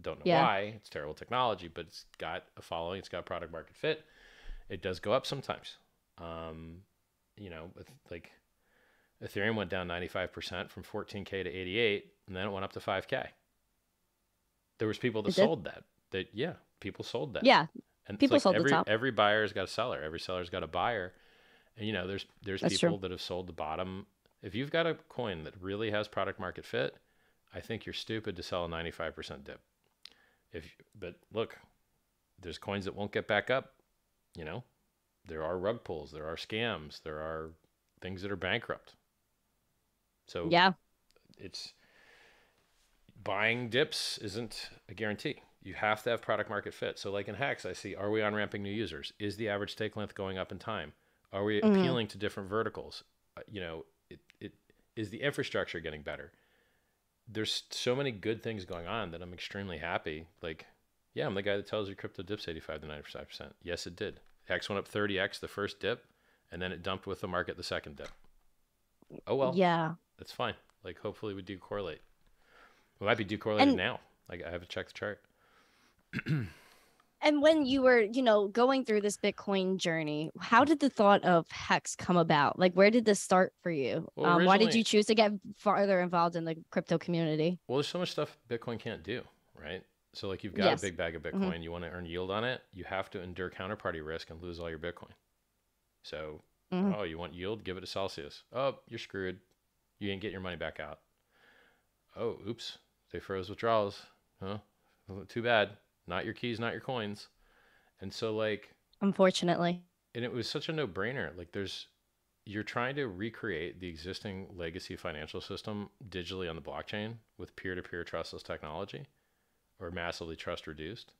Don't know Yeah. why. It's terrible technology, but it's got a following. It's got product market fit. It does go up sometimes. Um, you know, with like Ethereum went down ninety five percent from fourteen k to eighty eight, and then it went up to five k. There was people that It did? sold that. That yeah, people sold that. yeah And People like sold the every, top. Every buyer's got a seller. Every seller's got a buyer. And you know, there's there's That's people true. that have sold the bottom. If you've got a coin that really has product market fit, I think you're stupid to sell a 95% dip. If but look, there's coins that won't get back up. You know, there are rug pulls, there are scams, there are things that are bankrupt. So yeah, it's buying dips isn't a guarantee. You have to have product market fit. So like in Hex, I see are we on ramping new users? Is the average stake length going up in time? Are we mm-hmm. appealing to different verticals? Uh, you know, it, it is the infrastructure getting better? There's so many good things going on that I'm extremely happy. Like, yeah, I'm the guy that tells you crypto dips 85 to 95 percent. Yes, it did. Hex went up 30x the first dip, and then it dumped with the market the second dip. Oh well. Yeah. That's fine. Like hopefully we do correlate. We might be decorrelated and, now. Like I haven't checked the chart. and when you were, you know, going through this Bitcoin journey, how did the thought of Hex come about? Like where did this start for you? Well, um, why did you choose to get farther involved in the crypto community? Well, there's so much stuff Bitcoin can't do, right? So like you've got yes. a big bag of mm-hmm. Bitcoin, mm-hmm. you want to earn yield on it, you have to endure counterparty risk and lose all your Bitcoin. So, mm-hmm. oh, you want yield? Give it to Celsius. Oh, you're screwed. You ain't get your money back out. Oh, oops. They froze withdrawals. Huh? Too bad. Not your keys, not your coins. And so like unfortunately. And it was such a no-brainer. Like there's you're trying to recreate the existing legacy financial system digitally on the blockchain with peer-to-peer trustless technology or massively trust reduced.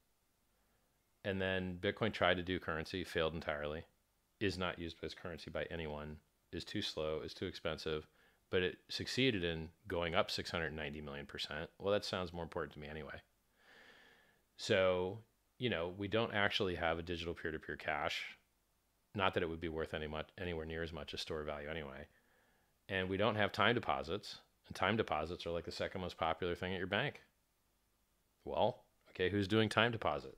And then Bitcoin tried to do currency, failed entirely, is not used as currency by anyone, is too slow, is too expensive, but it succeeded in going up 690 million percent. Well, that sounds more important to me anyway. So, you know, we don't actually have a digital peer to peer cash. Not that it would be worth any much, anywhere near as much as store value anyway. And we don't have time deposits. And time deposits are like the second most popular thing at your bank. Well, okay, who's doing time deposit?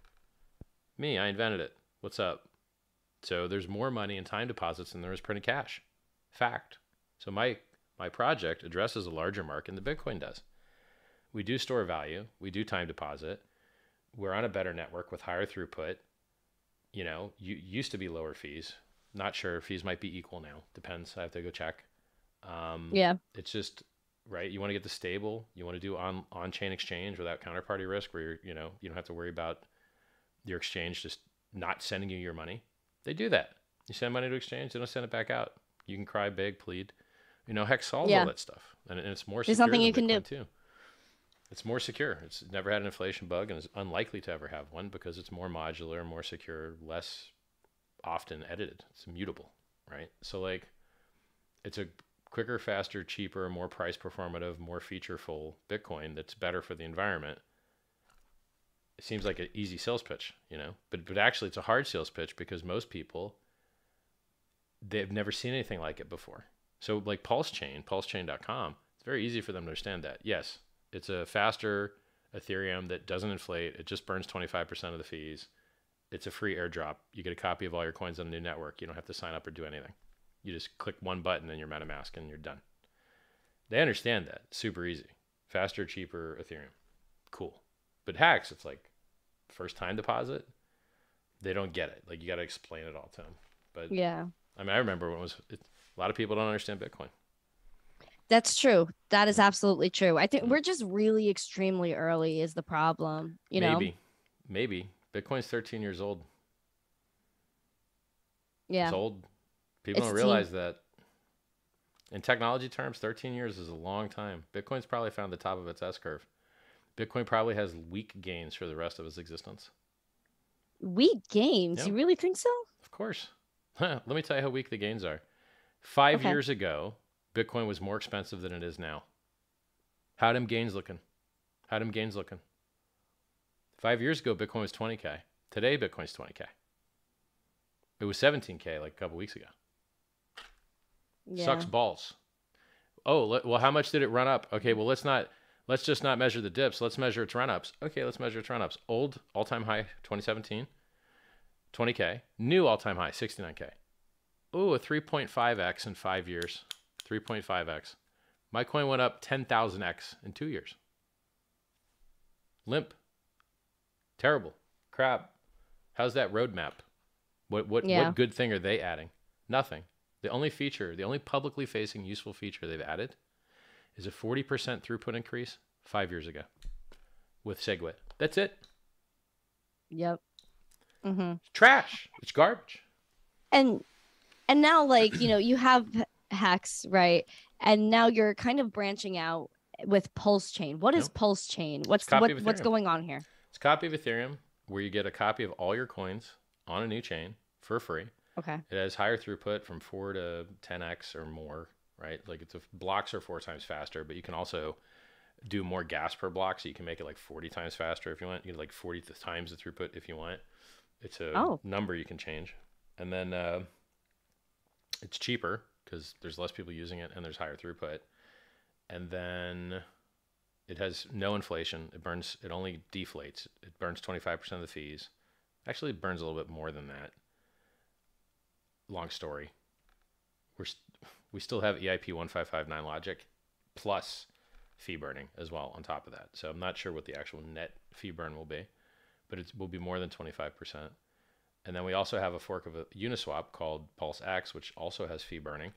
Me, I invented it. What's up? So there's more money in time deposits than there is printed cash. Fact. So my my project addresses a larger market than Bitcoin does. We do store value, we do time deposit. We're on a better network with higher throughput. You know, you used to be lower fees. Not sure fees might be equal now. Depends. I have to go check. Um, yeah. It's just right? You want to get the stable. You want to do on on chain exchange without counterparty risk, where you're you know you don't have to worry about your exchange just not sending you your money. They do that. You send money to exchange, they don't send it back out. You can cry, beg, plead. You know, Hex solves yeah. all that stuff, and, and it's more. There's nothing you can do too. It's more secure. It's never had an inflation bug, and is unlikely to ever have one because it's more modular, more secure, less often edited. It's immutable, right? So like, it's a quicker, faster, cheaper, more price performative, more featureful Bitcoin that's better for the environment. It seems like an easy sales pitch, you know, but but actually it's a hard sales pitch because most people they've never seen anything like it before. So like Pulse Chain, pulsechain.com, it's very easy for them to understand that. Yes, it's a faster Ethereum that doesn't inflate. It just burns 25% of the fees. It's a free airdrop. You get a copy of all your coins on the new network. You don't have to sign up or do anything. You just click one button in your MetaMask and you're done. They understand that. Super easy. Faster, cheaper Ethereum. Cool. But Hex, it's like first time deposit. They don't get it. Like you got to explain it all to them. But yeah, I mean, I remember when it was it, a lot of people don't understand Bitcoin. That's true. That is absolutely true. I think mm-hmm. we're just really extremely early is the problem. You maybe, know, maybe, maybe Bitcoin's 13 years old. Yeah, it's old. People it's don't realize that. In technology terms, 13 years is a long time. Bitcoin's probably found the top of its S curve. Bitcoin probably has weak gains for the rest of its existence. Weak gains? Yep. You really think so? Of course. Let me tell you how weak the gains are. Five okay. years ago, Bitcoin was more expensive than it is now. How them gains looking? How them gains looking? Five years ago, Bitcoin was 20K. Today, Bitcoin's 20K. It was 17K like a couple weeks ago. Yeah. Sucks balls. Oh, well, how much did it run up? Okay, well, let's not, let's just not measure the dips. Let's measure its run ups. Okay, let's measure its run ups. Old all time high, 2017, 20K. New all time high, 69K. Oh, a 3.5x in five years. 3.5x. My coin went up 10,000x in two years. Limp. Terrible. Crap. How's that roadmap? What what yeah. what good thing are they adding? Nothing. The only feature, the only publicly facing useful feature they've added is a 40% throughput increase five years ago with SegWit. That's it. Yep. Mm-hmm. It's trash. It's garbage. And and now like you know you have hex right, and now you're kind of branching out with Pulse Chain. What is Yep. Pulse Chain? What's what, what's going on here? It's a copy of Ethereum where you get a copy of all your coins on a new chain for free. Okay. It has higher throughput from four to 10x or more, right? Like it's a, blocks are four times faster, but you can also do more gas per block, so you can make it like 40 times faster if you want. You get like 40 times the throughput if you want. It's a Oh. number you can change, and then uh, it's cheaper because there's less people using it and there's higher throughput, and then it has no inflation. It burns. It only deflates. It burns 25% of the fees. Actually, it burns a little bit more than that long story. We're we still have EIP 1559 logic plus fee burning as well on top of that. So I'm not sure what the actual net fee burn will be, but it will be more than 25%. And then we also have a fork of a Uniswap called Pulse X, which also has fee burning,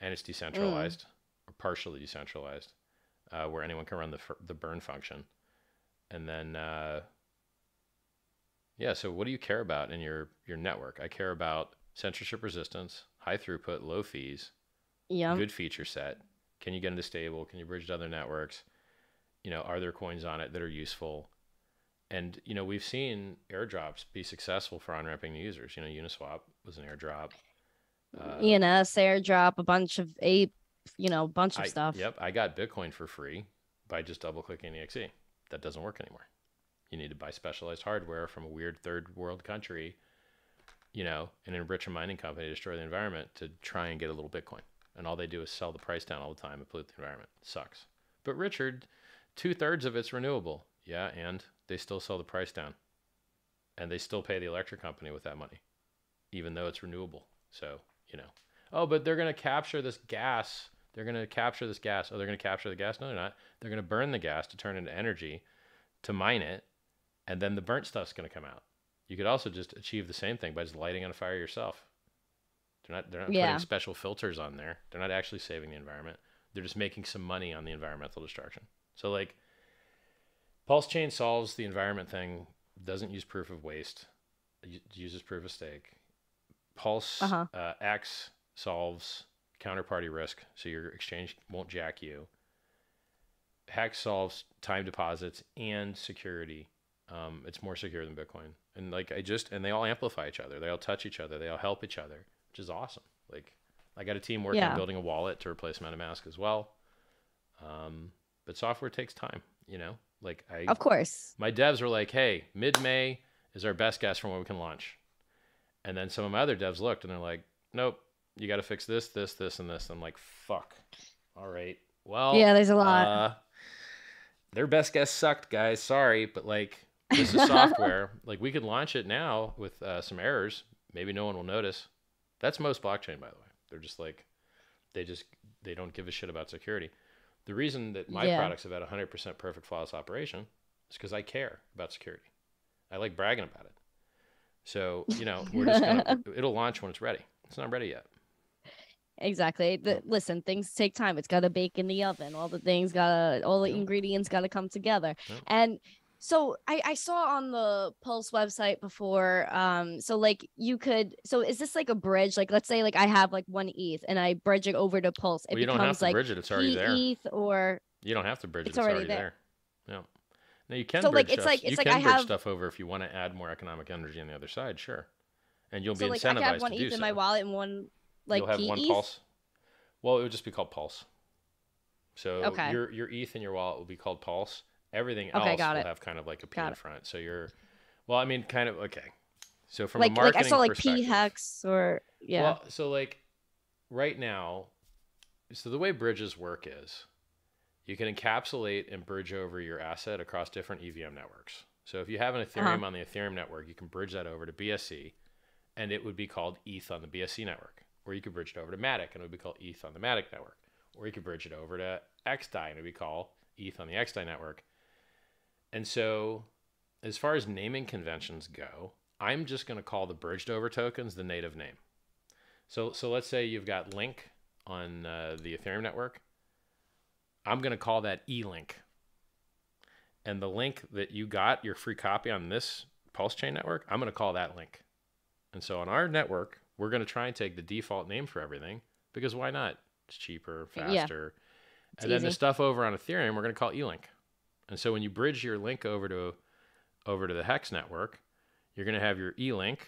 and it's decentralized or partially decentralized, uh, where anyone can run the the burn function. And then uh, yeah, so what do you care about in your your network? I care about censorship resistance, high throughput, low fees, Yeah. good feature set. Can you get into stable? Can you bridge to other networks? You know, are there coins on it that are useful? And you know, we've seen airdrops be successful for on ramping new users. You know, Uniswap was an airdrop. Uh, ENS airdrop, a bunch of ape, you know, bunch of I- stuff. Yep, I got Bitcoin for free by just double clicking EXE. That doesn't work anymore. You need to buy specialized hardware from a weird third world country, you know, and enrich a mining company, to destroy the environment to try and get a little Bitcoin. And all they do is sell the price down all the time and pollute the environment. sucks. But Richard, two thirds of it's renewable. Yeah, and they still sell the price down. And they still pay the electric company with that money, even though it's renewable. So, you know. Oh, but they're going to capture this gas. They're going to capture this gas. Oh, they're going to capture the gas? No, they're not. They're going to burn the gas to turn into energy to mine it. And then the burnt stuff's going to come out. You could also just achieve the same thing by just lighting on a fire yourself. They're not, they're not Yeah. putting special filters on there. They're not actually saving the environment. They're just making some money on the environmental destruction. So, like, Pulse Chain solves the environment thing, doesn't use proof of waste, uses proof of stake. Pulse Uh-huh. uh, X solves counterparty risk, so your exchange won't jack you. Hex solves time deposits and security. Um, it's more secure than Bitcoin, and like I just and they all amplify each other. They all touch each other. They all help each other, which is awesome. Like I got a team working Yeah. on building a wallet to replace MetaMask as well. Um, but software takes time, you know. Like I, Of course. my devs were like, "Hey, mid-May is our best guess from when we can launch." And then some of my other devs looked and they're like, "Nope, you got to fix this, this, this, and this." I'm like, "Fuck." All right. Well, yeah, there's a lot. uh, their best guess sucked, guys. Sorry, but like this is software. like we could launch it now with uh, some errors. Maybe no one will notice. That's most blockchain, by the way. They're just like they just they don't give a shit about security. The reason that my Yeah. products have had 100% perfect flawless operation is because I care about security. I like bragging about it. So you know we're just gonna it'll launch when it's ready. It's not ready yet. Exactly. The, listen, things take time. It's got to bake in the oven. All the things got to, all the Yeah. ingredients got to come together. Yeah. And so I, I saw on the Pulse website before. Um, so like you could, so is this like a bridge? Like, let's say like I have like one ETH and I bridge it over to Pulse. It Well, you don't becomes have to like bridge it. It's already there. ETH or You don't have to bridge it. It's already already, there. there. Yeah. Now you can So, like, bridge it's stuff. like- it's you like can I bridge have- stuff over if you want to add more economic energy on the other side. Sure, and you'll so be like I incentivized could have one to do ETH in so. my wallet and one like you'll have one ETH. pulse. Well, it would just be called pulse. So Okay. your your ETH in your wallet will be called pulse. Everything Okay, else got will it. have kind of like a P Got in it. front. So you're, well, I mean, kind of okay. So from Like a like I saw like P hex or yeah. well, so like right now, so the way bridges work is you can encapsulate and bridge over your asset across different EVM networks. So if you have an Ethereum Uh-huh. on the Ethereum network, you can bridge that over to BSC and it would be called ETH on the BSC network. Or you could bridge it over to Matic and it would be called ETH on the Matic network. Or you could bridge it over to XDAI and it would be called ETH on the XDAI network. And so as far as naming conventions go, I'm just going to call the bridged over tokens the native name. So so let's say you've got Link on uh, the Ethereum network. I'm going to call that E-Link. And the link that you got, your free copy on this pulse chain network, I'm going to call that link. And so on our network, we're going to try and take the default name for everything because why not? It's cheaper, faster. It's and then the stuff over on Ethereum, we're going to call eLink. And so when you bridge your link over to over to the Hex network, you're going to have your eLink,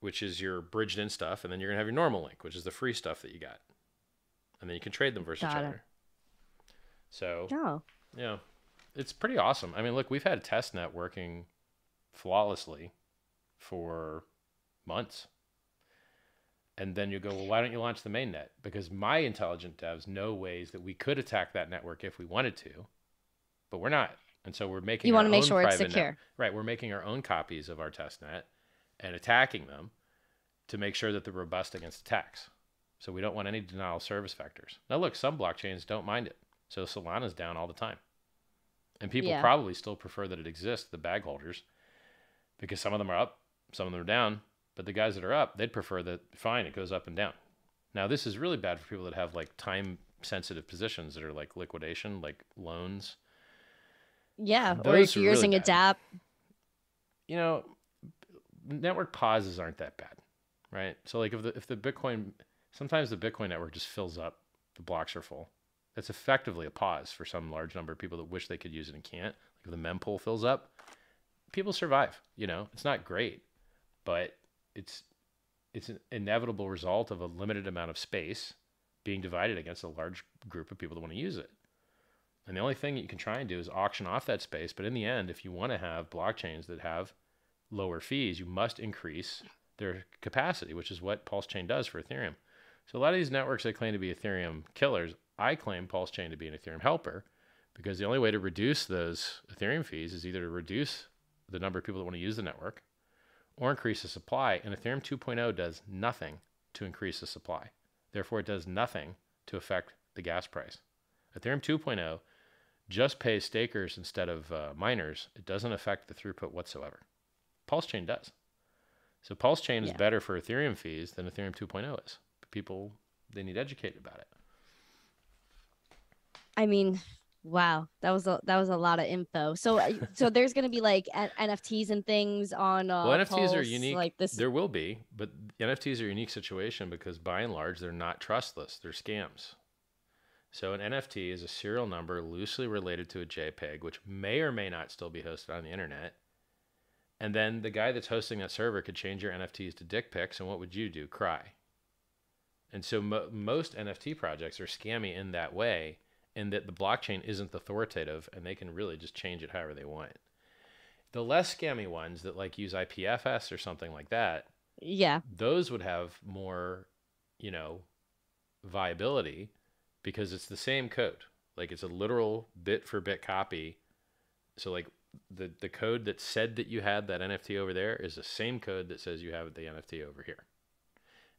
which is your bridged in stuff, and then you're going to have your normal link, which is the free stuff that you got. And then you can trade them versus each it. other. So Oh, yeah, it's pretty awesome. I mean, look, we've had testnet working flawlessly for months. And then you go, well, why don't you launch the mainnet? Because my intelligent devs know ways that we could attack that network if we wanted to, but we're not. And so we're making you want to make sure it's private net- secure. Right, we're making our own copies of our test net and attacking them to make sure that they're robust against attacks. So we don't want any denial of service vectors. Now, look, some blockchains don't mind it. So Solana's down all the time. And people Yeah. probably still prefer that it exists, the bag holders, because some of them are up, some of them are down. But the guys that are up, they'd prefer that, fine, it goes up and down. Now, this is really bad for people that have like time sensitive positions that are like liquidation, like loans. Yeah, or if you're really using bad. Adapt. you know, network pauses aren't that bad, right? So like if the if the Bitcoin sometimes the Bitcoin network just fills up, the blocks are full. That's effectively a pause for some large number of people that wish they could use it and can't. Like if the mempool fills up, people survive. You know, it's not great, but it's it's an inevitable result of a limited amount of space being divided against a large group of people that want to use it. And the only thing that you can try and do is auction off that space. But in the end, if you want to have blockchains that have lower fees, you must increase their capacity, which is what Pulse Chain does for Ethereum. So a lot of these networks that claim to be Ethereum killers, I claim Pulse Chain to be an Ethereum helper because the only way to reduce those Ethereum fees is either to reduce the number of people that want to use the network or increase the supply. And Ethereum 2.0 does nothing to increase the supply. Therefore, it does nothing to affect the gas price. Ethereum 2.0 just pays stakers instead of uh, miners. It doesn't affect the throughput whatsoever. Pulse Chain does. So Pulse Chain is better for Ethereum fees than Ethereum 2.0 is. But people they need educated about it. I mean, wow, that was a that was a lot of info. So uh, so there's gonna be like N- NFTs and things on. Uh, well, NFTs are unique. Like this. There will be, but NFTs are a unique situation because by and large they're not trustless. They're scams. So an NFT is a serial number loosely related to a JPEG, which may or may not still be hosted on the internet. And then the guy that's hosting that server could change your NFTs to dick pics, and what would you do? Cry. And so mo- most NFT projects are scammy in that way, in that the blockchain isn't authoritative, and they can really just change it however they want. The less scammy ones that like use IPFS or something like that, yeah. those would have more, you know, viability because it's the same code. Like it's a literal bit for bit copy. So like the the code that said that you had that NFT over there is the same code that says you have the NFT over here.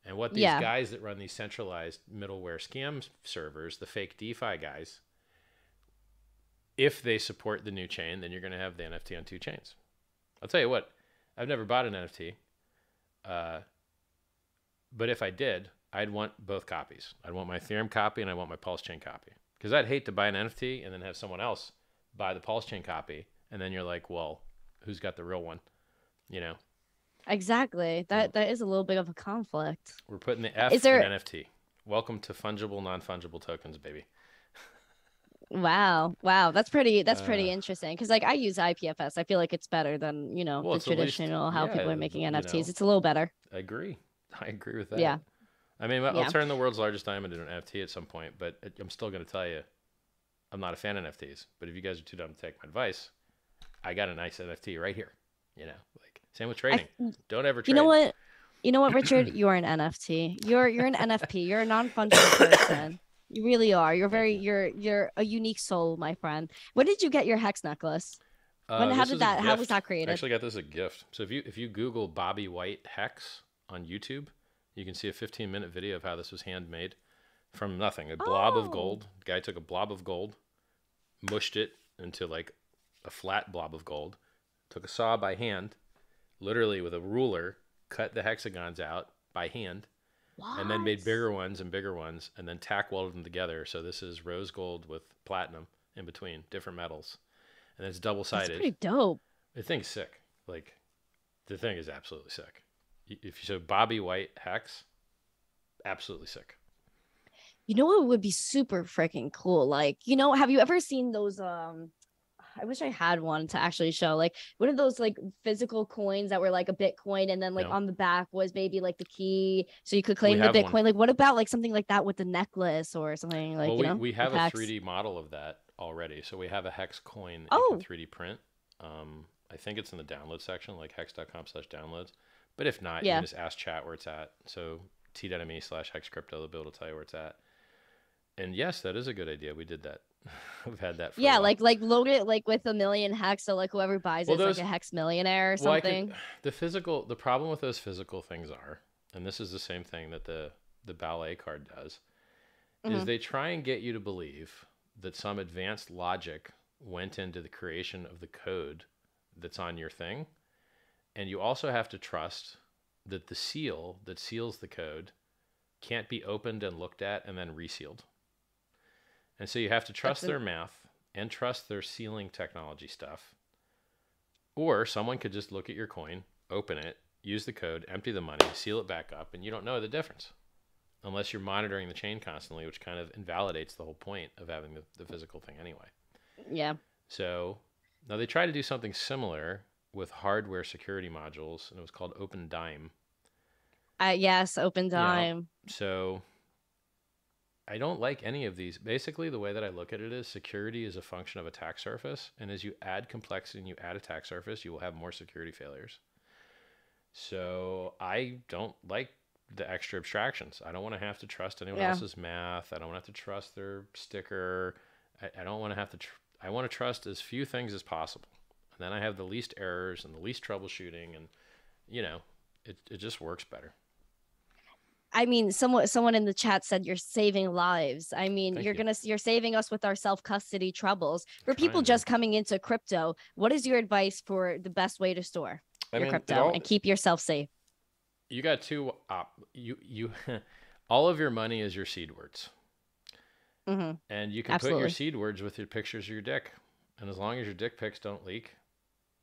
And what these Yeah. guys that run these centralized middleware scam servers, the fake DeFi guys, if they support the new chain, then you're going to have the NFT on two chains. I'll tell you what, I've never bought an NFT. Uh, but if I did, I'd want both copies. I'd want my Ethereum copy and I want my Pulse Chain copy. Because I'd hate to buy an NFT and then have someone else buy the Pulse Chain copy. And then you're like, well, who's got the real one? You know, Exactly. That that is a little bit of a conflict. we're putting the F Is there- in NFT. Welcome to fungible, non fungible tokens, baby. Wow. Wow. That's pretty that's pretty Uh, interesting. Cause like I use IPFS. I feel like it's better than, you know, Well, the at least- traditional how people are making NFTs. know. It's a little better. I agree. I agree with that. Yeah. I mean, I'll Yeah. turn the world's largest diamond into an NFT at some point, but I'm still going to tell you, I'm not a fan of NFTs. But if you guys are too dumb to take my advice, I got a nice NFT right here. You know, like same with trading. Don't ever trade. You know what? You know what, Richard? You're an NFT. You're you're an NFP. You're a non-fungible person. You really are. You're very you're you're a unique soul, my friend. When did you get your hex necklace? Uh, when- how did that- how was that created? I actually got this as a gift. So if you if you Google Bobby White hex on YouTube, you can see a 15 minute video of how this was handmade from nothing. A blob Oh. of gold. guy took a blob of gold, mushed it into like a flat blob of gold, took a saw by hand, literally with a ruler, cut the hexagons out by hand, and then made bigger ones and bigger ones, and then tack welded them together. So this is rose gold with platinum in between, different metals, and it's double sided. pretty dope. The thing's sick. like the thing is absolutely sick. If you so Bobby White hex, absolutely sick. You know what would be super freaking cool? Like, you know, have you ever seen those um I wish I had one to actually show like one of those like physical coins that were like a Bitcoin and then like on the back was maybe like the key so you could claim the Bitcoin. One. Like what about like something like that with the necklace or something like well, you we, know, we have a 3D model of that already. So we have a hex coin oh. 3D print. Um, I think it's in the download section, like hex.com slash downloads. But if not, yeah. you can just ask chat where it's at. So t.me slash hex crypto, they'll be able to tell you where it's at. And yes, that is a good idea. We did that. We've had that. yeah, like like load it like with a million hex, so like whoever buys well, it's like a hex millionaire or something. Well, the physical, the problem with those physical things are, and this is the same thing that the the ballet card does, mm-hmm. is they try and get you to believe that some advanced logic went into the creation of the code that's on your thing, and you also have to trust that the seal that seals the code can't be opened and looked at and then resealed. And so you have to trust their math and trust their sealing technology stuff. Or someone could just look at your coin, open it, use the code, empty the money, seal it back up, and you don't know the difference unless you're monitoring the chain constantly, which kind of invalidates the whole point of having the, the physical thing anyway. Yeah. So now they try to do something similar with hardware security modules, and it was called Opendime. Uh, yes, Opendime. Yeah. So I don't like any of these. Basically, the way that I look at it is security is a function of attack surface. And as you add complexity and you add attack surface, you will have more security failures. So I don't like the extra abstractions. I don't want to have to trust anyone yeah. else's math. I don't want to have to trust their sticker. I, I don't want to have to, tr- I want to trust as few things as possible. And then I have the least errors and the least troubleshooting. And, you know, it, it just works better. I mean, someone someone in the chat said you're saving lives. I mean, Thank you're you. gonna you're saving us with our self custody troubles. For people just coming into crypto, what is your advice for the best way to store I your mean, crypto all, and keep yourself safe? You got two. Op- you you, all of your money is your seed words, mm-hmm. and you can Absolutely. put your seed words with your pictures of your dick, and as long as your dick pics don't leak,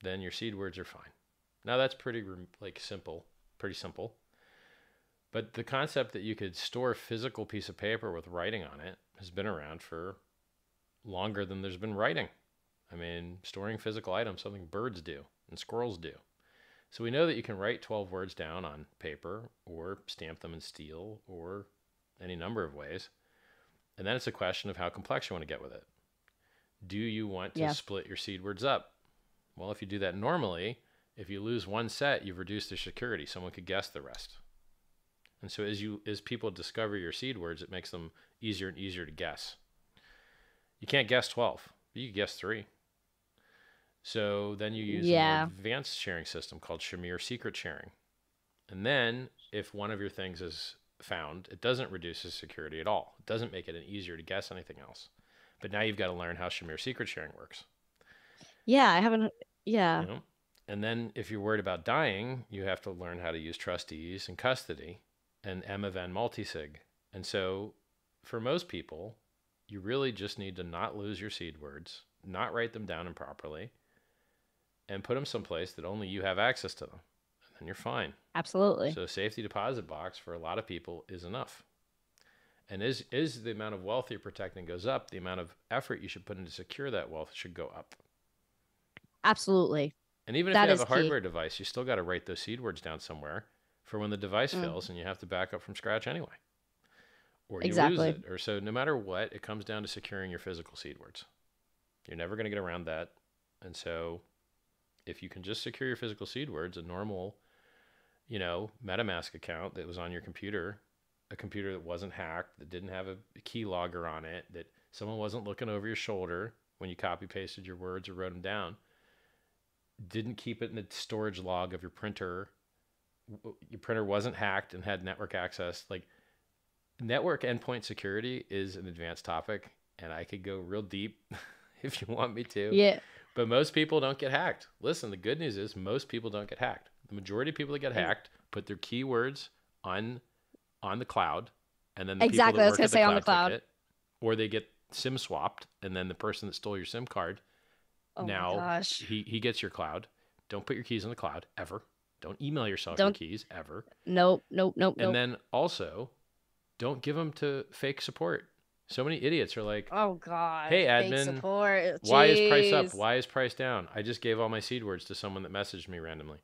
then your seed words are fine. Now that's pretty like simple, pretty simple. But the concept that you could store a physical piece of paper with writing on it has been around for longer than there's been writing. I mean, storing physical items, something birds do and squirrels do. So we know that you can write 12 words down on paper or stamp them in steel or any number of ways. And then it's a question of how complex you want to get with it. Do you want to yeah. split your seed words up? Well, if you do that normally, if you lose one set, you've reduced the security. Someone could guess the rest. And so as you as people discover your seed words, it makes them easier and easier to guess. You can't guess 12. You can guess 3. So then you use yeah. an advanced sharing system called Shamir secret sharing. And then if one of your things is found, it doesn't reduce the security at all. It doesn't make it any easier to guess anything else. But now you've got to learn how Shamir secret sharing works. Yeah, I haven't yeah. You know? And then if you're worried about dying, you have to learn how to use trustees and custody and M of MFN multisig. And so for most people, you really just need to not lose your seed words, not write them down improperly, and put them someplace that only you have access to them. And then you're fine. Absolutely. So safety deposit box for a lot of people is enough. And as, as the amount of wealth you're protecting goes up, the amount of effort you should put in to secure that wealth should go up. Absolutely. And even if that you have a hardware key. device, you still got to write those seed words down somewhere for when the device mm. fails and you have to back up from scratch anyway. Or you exactly. lose it. Or so no matter what, it comes down to securing your physical seed words. You're never going to get around that. And so if you can just secure your physical seed words, a normal, you know, MetaMask account that was on your computer, a computer that wasn't hacked, that didn't have a keylogger on it, that someone wasn't looking over your shoulder when you copy pasted your words or wrote them down, didn't keep it in the storage log of your printer your printer wasn't hacked and had network access like network endpoint security is an advanced topic and i could go real deep if you want me to. Yeah. But most people don't get hacked. Listen the good news is most people don't get hacked. The majority of people that get mm. hacked put their keywords on on the cloud and then the exactly i was going to say on the cloud. it, or they get sim swapped and then the person that stole your sim card oh now he, he gets your cloud Don't put your keys in the cloud ever. Don't email yourself Don't- your keys ever. Nope, nope, nope, nope. And then also, don't give them to fake support. So many idiots are like, oh god. Hey, fake admin, support. "Why is price up? Why is price down?" I just gave all my seed words to someone that messaged me randomly.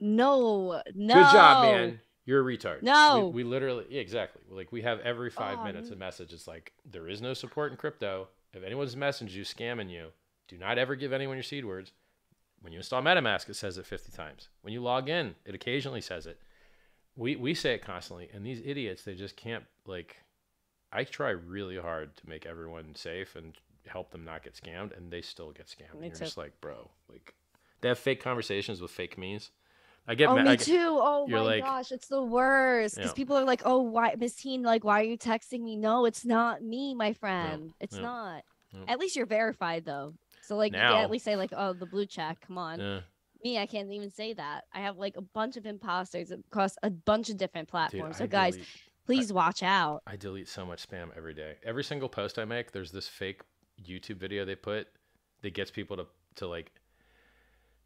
No, no. Good job, man. You're a retard. No. we, we literally, yeah, exactly. Like we have every five Oh, minutes a message. It's like there is no support in crypto. If anyone's messaged you, scamming you, do not ever give anyone your seed words. When you install MetaMask, it says it 50 times. When you log in, it occasionally says it. We we say it constantly, and these idiots, they just can't like. I try really hard to make everyone safe and help them not get scammed, and they still get scammed. and you're just like, bro, like they have fake conversations with fake me's. I get Oh, ma- me too. Oh my like- gosh, it's the worst. Because people are like, "Oh, why, Miss Teen? Like, why are you texting me?" No, it's not me, my friend. It's no, not. no. At least you're verified though. So like, you Now- can at least say like, "Oh, the blue check." Come on. Yeah. Me, I can't even say that. I have like a bunch of imposters across a bunch of different Dude, platforms. so I guys, delete- please watch out. I delete so much spam every day. Every single post I make, there's this fake YouTube video they put that gets people to to like.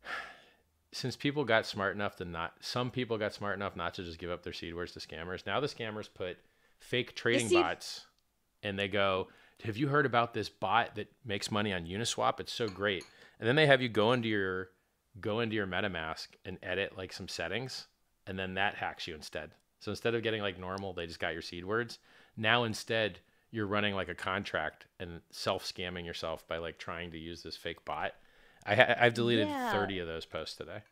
Since people got smart enough to not, some people got smart enough not to just give up their seed words to scammers. Now the scammers put fake trading seed- bots, and they go, "Have you heard about this bot that makes money on Uniswap? It's so great." And then they have you go into your go into your MetaMask and edit like some settings, and then that hacks you instead. So instead of getting like normal, they just got your seed words. Now instead, you're running like a contract and self scamming yourself by like trying to use this fake bot. I ha- I've deleted Yeah. 30 of those posts today.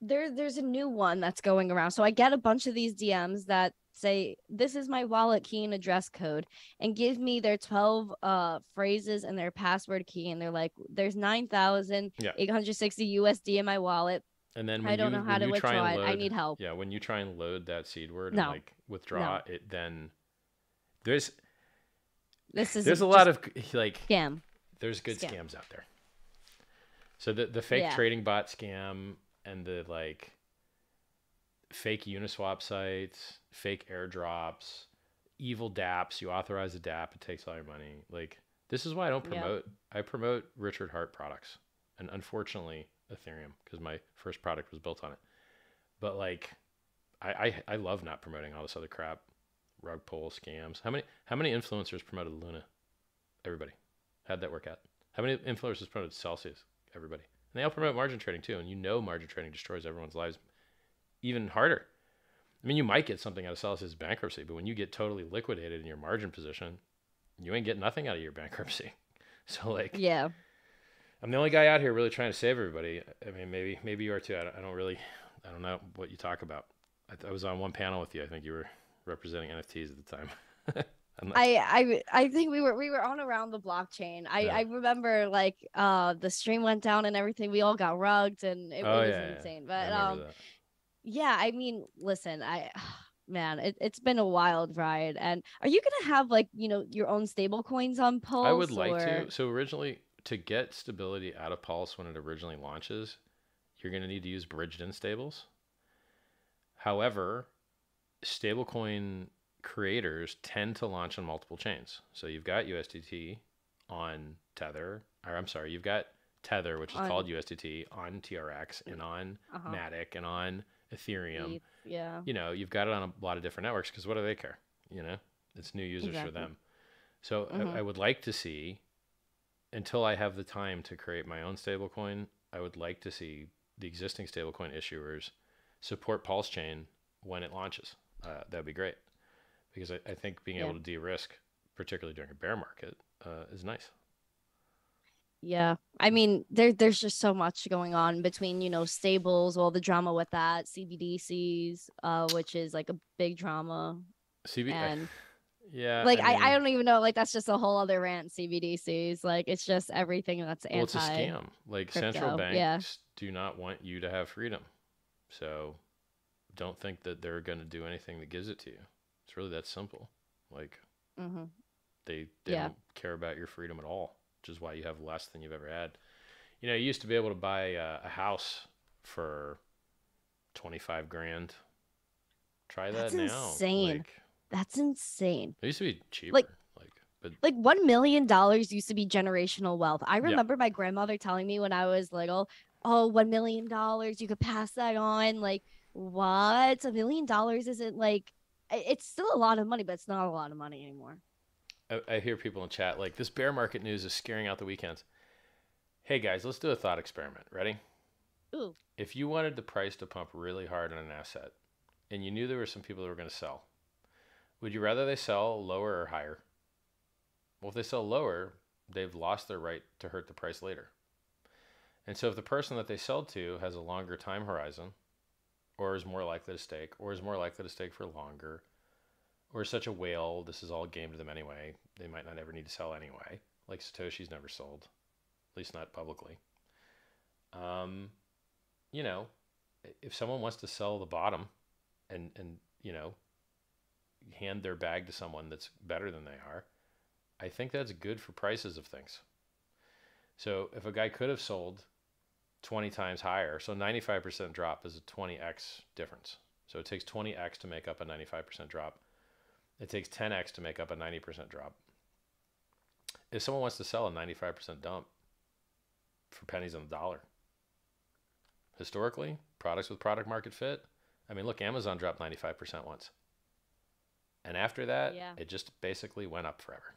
There there's a new one that's going around. So I get a bunch of these DMs that say this is my wallet key and address code and give me their 12 uh phrases and their password key and they're like there's 9860 USD in my wallet. And then when I don't you, know how to withdraw it. load, I need help. Yeah, when you try and load that seed word No. and like withdraw it, then there's This is there's a lot of like scam. there's good Scam. scams out there. So the the fake Yeah. trading bot scam and the like fake Uniswap sites, fake airdrops, evil DApps. You authorize a DApp, it takes all your money. Like this is why I don't Yeah. promote. I promote Richard Heart products, and unfortunately Ethereum because my first product was built on it. But like, I, I I love not promoting all this other crap, rug pull scams. How many how many influencers promoted Luna? Everybody. How'd that work out? How many influencers promoted Celsius? Everybody. And they all promote margin trading too. And you know margin trading destroys everyone's lives even harder. I mean, you might get something out of Celsius bankruptcy, but when you get totally liquidated in your margin position, you ain't getting nothing out of your bankruptcy. So like, Yeah. I'm the only guy out here really trying to save everybody. I mean, maybe maybe you are too. I don't, I don't really, I don't know what you talk about. I, I was on one panel with you. I think you were representing NFTs at the time. I, I I think we were we were on around the blockchain. I Yeah. I remember like uh the stream went down and everything. We all got rugged and it, Oh, was yeah, insane. But um that. yeah, I mean, listen, I man, it, it's been a wild ride. And are you gonna have like you know your own stable coins on Pulse? I would like or... to. So originally, to get stability out of Pulse when it originally launches, you're going to need to use bridged-in stables. However, stablecoin creators tend to launch on multiple chains. So you've got USDT on Tether, or I'm sorry, you've got Tether, which is On- called USDT, on TRX and on Uh-huh. Matic and on Ethereum Yeah. you know, you've got it on a lot of different networks because what do they care? You know, it's new users for them. So Mhm. I, I would like to see, until I have the time to create my own stablecoin, I would like to see the existing stablecoin issuers support Pulse Chain when it launches. Uh, that'd be great because I, I think being Yeah. able to de-risk, particularly during a bear market, uh, is nice. Yeah. I mean, there there's just so much going on between, you know, stables, all the drama with that, CBDCs, uh, which is like a big drama. CB, And yeah, like I, I, mean, don't even know, like that's just a whole other rant, CBDCs. Like it's just everything that's Well, it's a scam. Like central banks yeah. do not want you to have freedom. So don't think that they're going to do anything that gives it to you. It's really that simple. Like hmm they they Yeah. don't care about your freedom at all, which is why you have less than you've ever had. You know, you used to be able to buy uh, a house for 25 grand. Try that That's now. insane. Like, That's insane. it used to be cheaper. Like- like Like one million dollars used to be generational wealth. I remember my grandmother telling me when I was little, oh, $1 million, you could pass that on. Like, what? A million dollars isn't like, it's still a lot of money, but it's not a lot of money anymore. I, I hear people in chat like this bear market news is scaring out the weak hands. Hey guys, let's do a thought experiment. Ready? Ooh. If you wanted the price to pump really hard on an asset and you knew there were some people that were going to sell, would you rather they sell lower or higher? Well, if they sell lower, they've lost their right to hurt the price later. And so if the person that they sell to has a longer time horizon, or is more likely to stake, or is more likely to stake for longer, or is such a whale, this is all game to them anyway. They might not ever need to sell anyway. Like Satoshi's never sold, at least not publicly. Um, you know, if someone wants to sell the bottom and, and, you know, hand their bag to someone that's better than they are, I think that's good for prices of things. So if a guy could have sold 20 times higher, so 95% drop is a 20x difference. So it takes 20x to make up a 95% drop. It takes 10x to make up a 90% drop. If someone wants to sell a 95% dump for pennies on the dollar, historically, products with product market fit, I mean, look, Amazon dropped 95% once. And after that, yeah. it just basically went up forever.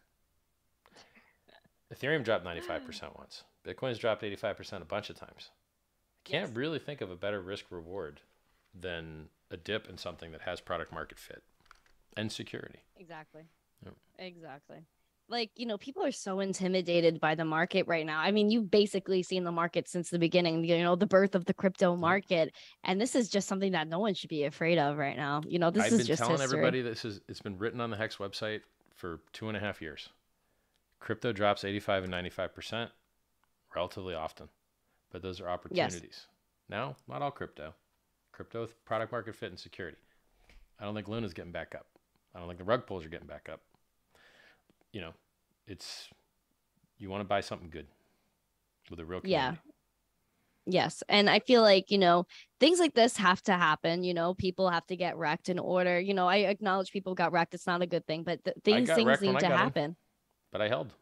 Ethereum dropped 95% once. Bitcoin's dropped 85% a bunch of times. I can't yes. really think of a better risk reward than a dip in something that has product market fit and security. Exactly. Yep. Exactly. Like, you know, people are so intimidated by the market right now. I mean, you've basically seen the market since the beginning, you know, the birth of the crypto market. And this is just something that no one should be afraid of right now. You know, this I've is just telling history. everybody this is it's been written on the Hex website for two and a half years. Crypto drops 85 and 95% relatively often, but those are opportunities. Yes. Now, not all crypto. Crypto with product market fit and security. I don't think Luna's getting back up. I don't think the rug pulls are getting back up. You know, it's you want to buy something good with a real community. Yeah. Yes. And I feel like, you know, things like this have to happen. You know, people have to get wrecked in order. You know, I acknowledge people got wrecked. It's not a good thing, but th- these things need to happen. In, but I held.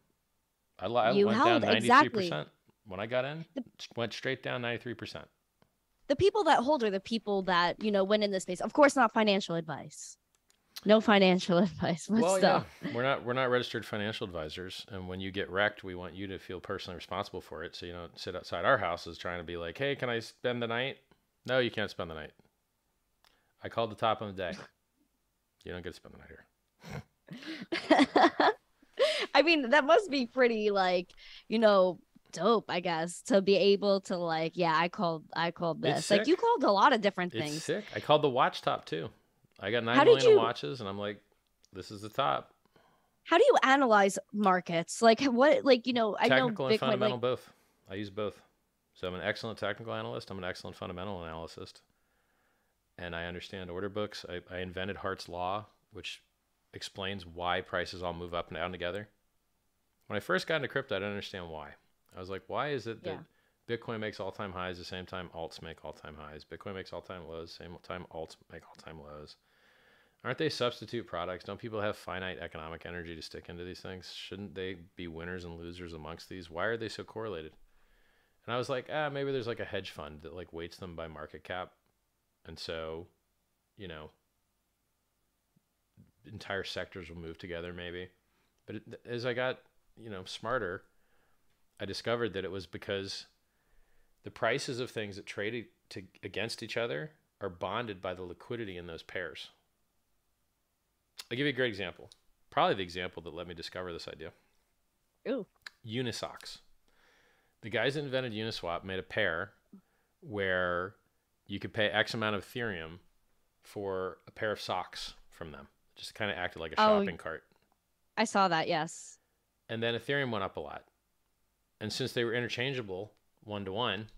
I, I you went held, down 93%. Exactly. When I got in, the, went straight down 93%. The people that hold are the people that, you know, went in this space. Of course, not financial advice. No financial advice but well, still. yeah we're not we're not registered financial advisors and when you get wrecked we want you to feel personally responsible for it. So you don't sit outside our houses trying to be like hey can i spend the night? No you can't spend the night. I called the top of the day. You don't get to spend the night here. I mean that must be pretty like you know dope i guess to be able to like yeah i called i called this like you called a lot of different things sick i called the watch top too I got nine How million you... watches, and I'm like, this is the top. How do you analyze markets? Like what? Like you know, I technical know Bitcoin, and fundamental like... both. I use both. So I'm an excellent technical analyst. I'm an excellent fundamental analyst, and I understand order books. I, I invented Heart's law, which explains why prices all move up and down together. When I first got into crypto, I didn't understand why. I was like, why is it that yeah. Bitcoin makes all time highs the same time alts make all time highs? Bitcoin makes all time lows, same time alts make all time lows. Aren't they substitute products? Don't people have finite economic energy to stick into these things? Shouldn't they be winners and losers amongst these? Why are they so correlated? And I was like, ah, maybe there's like a hedge fund that like weights them by market cap. And so, you know, entire sectors will move together maybe. But as I got, you know, smarter, I discovered that it was because the prices of things that trade to, against each other are bonded by the liquidity in those pairs. I'll give you a great example. Probably the example that let me discover this idea. Ooh. Unisocks. The guys that invented Uniswap made a pair where you could pay X amount of Ethereum for a pair of socks from them. Just kind of acted like a oh, shopping cart. I saw that, yes. And then Ethereum went up a lot. And since they were interchangeable one to one,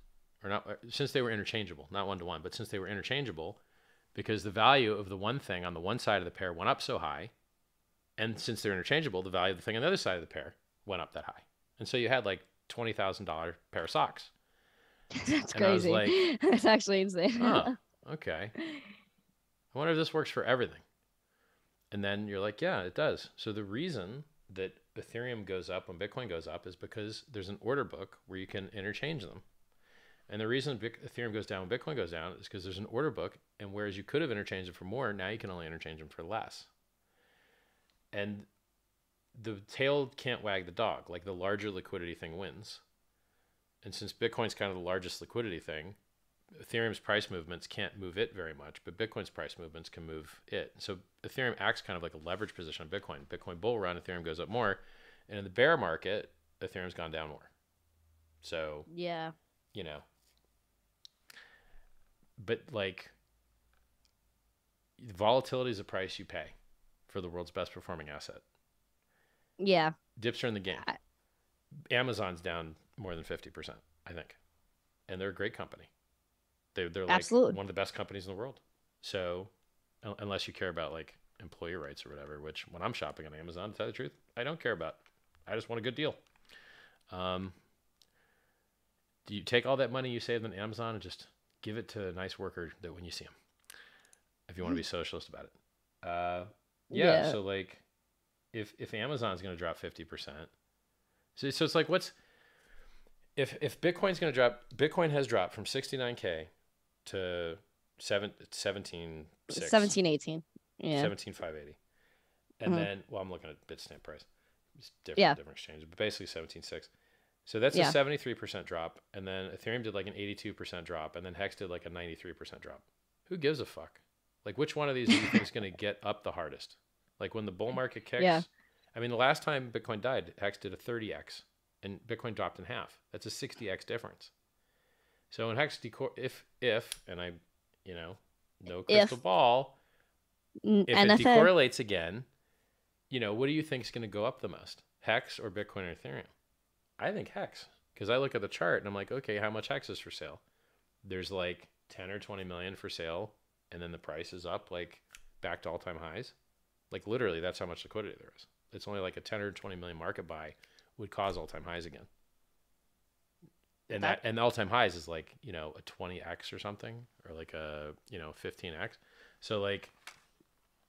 or not, uh, since they were interchangeable, not one to one, but since they were interchangeable, because the value of the one thing on the one side of the pair went up so high. And since they're interchangeable, the value of the thing on the other side of the pair went up that high. And so you had like $20,000 pair of socks. That's and crazy. Like, That's actually insane. oh, okay. I wonder if this works for everything. And then you're like, yeah, it does. So the reason that Ethereum goes up when Bitcoin goes up is because there's an order book where you can interchange them. And the reason Ethereum goes down when Bitcoin goes down is because there's an order book, and whereas you could have interchanged them for more, now you can only interchange them for less. And the tail can't wag the dog. Like the larger liquidity thing wins. And since Bitcoin's kind of the largest liquidity thing, Ethereum's price movements can't move it very much, but Bitcoin's price movements can move it. So Ethereum acts kind of like a leverage position on Bitcoin. Bitcoin bull run, Ethereum goes up more, and in the bear market, Ethereum's gone down more. So yeah, you know, but like volatility is a price you pay for the world's best performing asset. Yeah, dips are in the game. I... Amazon's down more than fifty percent, I think, and they're a great company. They, they're like Absolutely. one of the best companies in the world. So, unless you care about like employee rights or whatever, which when I'm shopping on Amazon, to tell the truth, I don't care about. I just want a good deal. Um, do you take all that money you save on Amazon and just give it to a nice worker that when you see him, if you want to be socialist about it? Uh, yeah, yeah. So like, if if Amazon's going to drop fifty percent, so so it's like what's if if Bitcoin's going to drop? Bitcoin has dropped from sixty nine k to seven, 17, 17, 18. Yeah. 17,580. And mm-hmm. then, well, I'm looking at Bitstamp price. It's different, yeah. different exchanges, but basically 17.6. So that's yeah. a 73% drop. And then Ethereum did like an 82% drop. And then Hex did like a 93% drop. Who gives a fuck? Like, which one of these do you think is going to get up the hardest? Like, when the bull market kicks? Yeah. I mean, the last time Bitcoin died, Hex did a 30x and Bitcoin dropped in half. That's a 60x difference. So in hex decor, if if and I, you know, no crystal if, ball, if it decorrelates again, you know, what do you think is going to go up the most, hex or Bitcoin or Ethereum? I think hex because I look at the chart and I'm like, okay, how much hex is for sale? There's like 10 or 20 million for sale, and then the price is up like back to all time highs. Like literally, that's how much liquidity there is. It's only like a 10 or 20 million market buy would cause all time highs again and that, that and the all time highs is like you know a 20x or something or like a you know 15x so like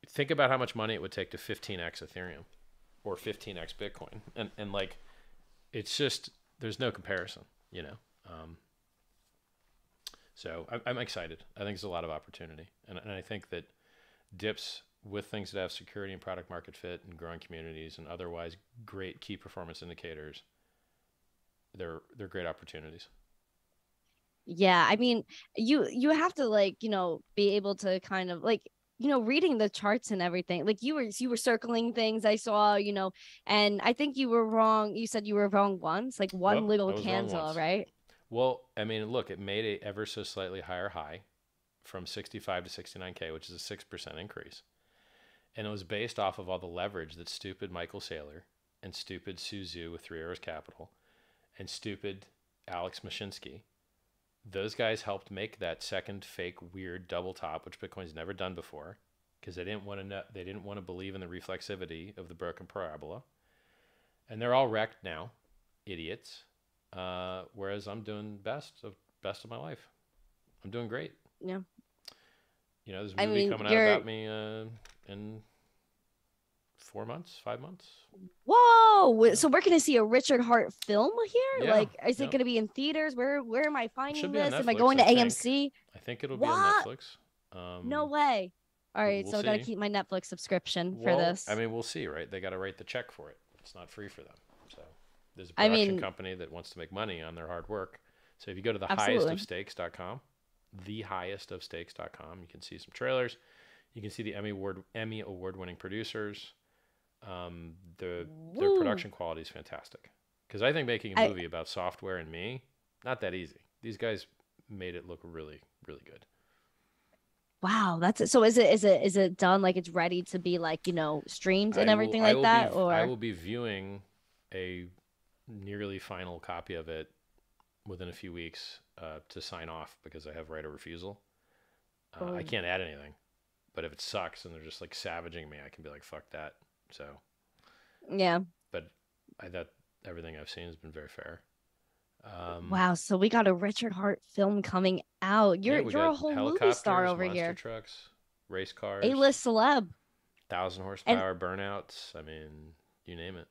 think about how much money it would take to 15x ethereum or 15x bitcoin. And and like it's just there's no comparison you know? Um, so I'm, I'm excited. I think there's a lot of opportunity. And, and i think that dips with things that have security and product market fit and growing communities and otherwise great key performance indicators they're they're great opportunities. Yeah i mean you you have to like you know be able to kind of like you know reading the charts and everything like you were you were circling things i saw you know and i think you were wrong you said you were wrong once like one well, little candle right? Well i mean look it made a ever so slightly higher high from 65 to 69k which is a 6% increase. And it was based off of all the leverage that stupid michael saylor and stupid Su Zhu with three arrows capital and stupid Alex Mashinsky. Those guys helped make that second fake weird double top, which Bitcoin's never done before, because they didn't want to know, they didn't want to believe in the reflexivity of the broken parabola, and they're all wrecked now, idiots. Uh, whereas I'm doing best of best of my life. I'm doing great. Yeah. You know, there's a movie I mean, coming out about me uh, in four months, five months. Whoa! So we're gonna see a Richard Heart film here. Yeah, like, is yeah. it gonna be in theaters? Where Where am I finding this? Am I going to I AMC? Think. I think it'll what? be on Netflix. Um, no way. All right, we'll so I gotta keep my Netflix subscription well, for this. I mean, we'll see, right? They gotta write the check for it. It's not free for them. So there's a production I mean, company that wants to make money on their hard work. So if you go to the highest of stakes.com, the highest of stakes.com, you can see some trailers. You can see the Emmy award Emmy award winning producers um, the their production quality is fantastic. Because I think making a movie about software and me, not that easy. These guys made it look really, really good. Wow, that's it. So is it is it is it done like it's ready to be like you know streamed and I everything like that? Be, or I will be viewing a nearly final copy of it within a few weeks uh, to sign off because I have right of refusal. Uh, oh. I can't add anything, but if it sucks and they're just like savaging me, I can be like, "Fuck that." So, yeah. But I thought everything I've seen has been very fair. Um, wow, so we got a Richard Heart film coming out. You're yeah, you're a whole movie star over here. trucks, race cars, A list celeb, thousand horsepower and, burnouts. I mean, you name it.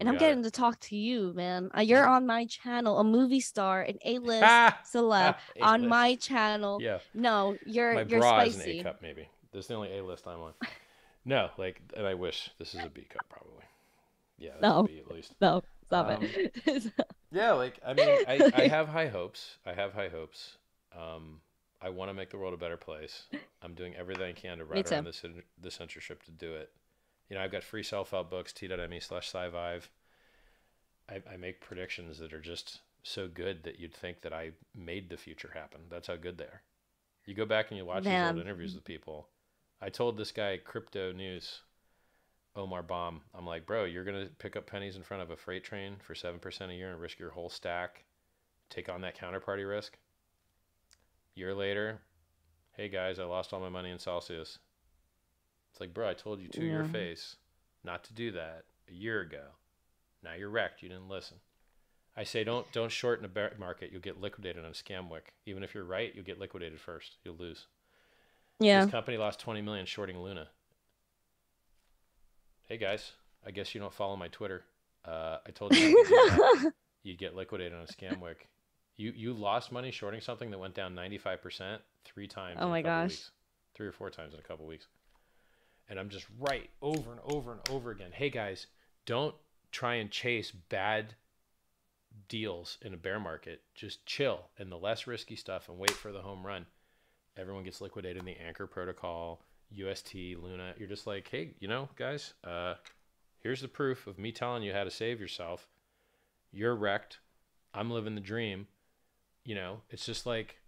and I'm getting it. to talk to you, man. Uh, you're on my channel, a movie star, an A-list celeb on A-list. my channel. Yeah. No, you're My you're bra is an. A cup, maybe. That's the only A list I'm on. No, like, and I wish this is a B cup, probably. Yeah, No. B at least. No, stop Um, it. Yeah, like I mean, I, I have high hopes. I have high hopes. Um, I want to make the world a better place. I'm doing everything I can to ride too. around the, cen- the censorship to do it. You know, I've got free self-help books, t.me slash scivive. I, I make predictions that are just so good that you'd think that I made the future happen. That's how good they are. You go back and you watch these old interviews with people. I told this guy Crypto News, Omar Bham, I'm like, bro, you're gonna pick up pennies in front of a freight train for seven percent a year and risk your whole stack, take on that counterparty risk. Year later, hey guys, I lost all my money in Celsius. It's like, bro, I told you to your face not to do that a year ago. Now you're wrecked. You didn't listen. I say don't don't short in a bear market. You'll get liquidated on Scamwick. Even if you're right, you'll get liquidated first. You'll lose. Yeah. This company lost 20 million shorting Luna. Hey guys, I guess you don't follow my Twitter. Uh, I told you not to do that. you'd get liquidated on a Scamwick. You you lost money shorting something that went down 95% three times. Oh in my couple gosh. Weeks. Three or four times in a couple weeks. And I'm just right over and over and over again. Hey guys, don't try and chase bad deals in a bear market. Just chill and the less risky stuff and wait for the home run. Everyone gets liquidated in the Anchor Protocol, UST, Luna. You're just like, hey, you know, guys, uh, here's the proof of me telling you how to save yourself. You're wrecked. I'm living the dream. You know, it's just like,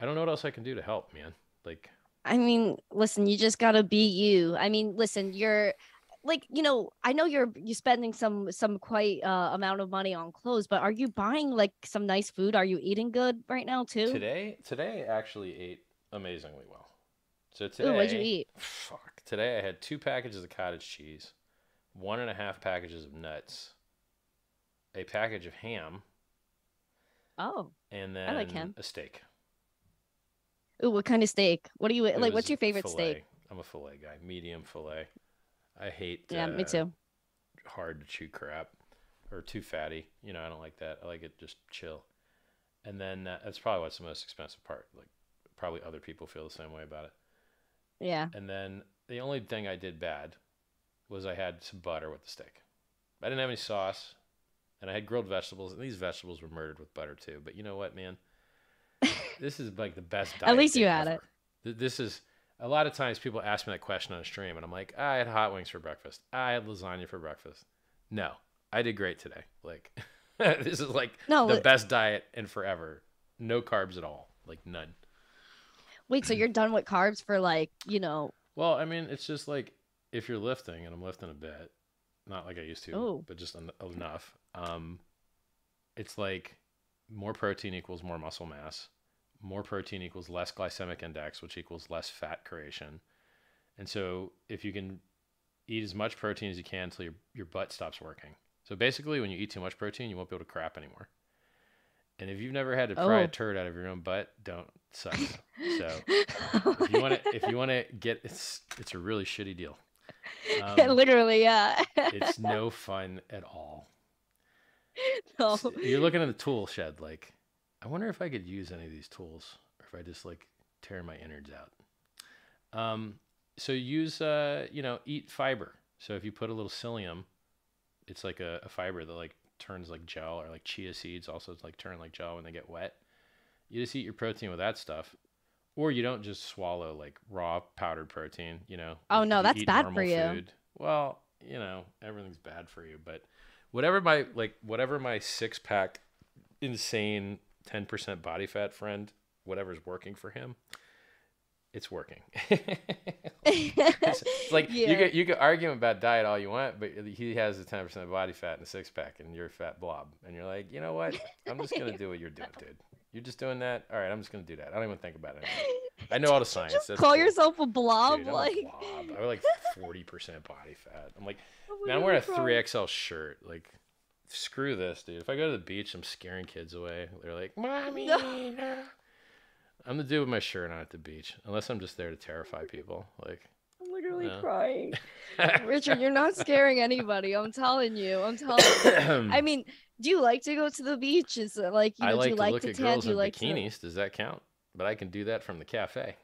I don't know what else I can do to help, man. Like, I mean, listen, you just gotta be you. I mean, listen, you're like, you know, I know you're you spending some some quite uh amount of money on clothes, but are you buying like some nice food? Are you eating good right now too? today, today I actually ate amazingly well. So today, Ooh, what'd you eat? Fuck. Today I had two packages of cottage cheese, one and a half packages of nuts, a package of ham, Oh, and I like then ham. a steak. ooh, what kind of steak? What do you It like? What's your favorite filet. steak? I'm a fillet guy, medium fillet. I hate Yeah, me uh, too. hard to chew crap or too fatty. You know, I don't like that. I like it just chill. And then uh, that's probably what's the most expensive part. Like, probably other people feel the same way about it. Yeah. And then the only thing I did bad was I had some butter with the steak. I didn't have any sauce, and I had grilled vegetables, and these vegetables were murdered with butter too. But you know what, man? this is like the best diet. At least you had it. ever. Th- This is a lot of times people ask me that question on a stream, and I'm like, I had hot wings for breakfast. I had lasagna for breakfast. No, I did great today. Like, this is like No, the best diet in forever. No carbs at all, like none. Wait, so you're done with carbs for like, you know, Well, I mean, it's just like if you're lifting, and I'm lifting a bit, not like I used to, Oh. but just en- enough. Um, it's like more protein equals more muscle mass. More protein equals less glycemic index, which equals less fat creation. And so, if you can eat as much protein as you can until your your butt stops working. So basically, when you eat too much protein, you won't be able to crap anymore. And if you've never had to pry Oh. a turd out of your own butt, don't suck. so if you want to if you want to get it's it's a really shitty deal um, literally, yeah. it's no fun at all no. S- you're looking at the tool shed like i wonder if i could use any of these tools or if i just like tear my innards out. Um so use uh you know eat fiber. So if you put a little psyllium it's like a, a fiber that like turns like gel or like chia seeds also like turn like gel when they get wet. You just eat your protein with that stuff. Or you don't just swallow like raw powdered protein you know? Oh, no, you that's bad for you. food- well you know everything's bad for you but whatever my like whatever my six pack insane 10% body fat friend whatever's working for him it's working it's, it's like you Yeah. could you could argue about diet all you want but he has a 10% body fat and a six pack and you're a fat blob and you're like you know what i'm just gonna do what you're doing dude you're just doing that all right i'm just gonna do that i don't even think about it anymore. I know all the science. Just That's call cool. yourself a blob, Dude, I'm like. a blob. I'm like 40% body fat. I'm like, Oh I'm wearing a I'm 3XL shirt. Like, screw this, dude. If I go to the beach, I'm scaring kids away. They're like, mommy. No. no." I'm the dude with my shirt on at the beach, unless I'm just there to terrify people. Like, I'm literally crying. Richard, you're not scaring anybody. I'm telling you. I'm telling you. I mean, do you like to go to the beach? Is it like you I like do you to like look to at tan? girls Do you in like to bikinis. Does that count? But I can do that from the cafe.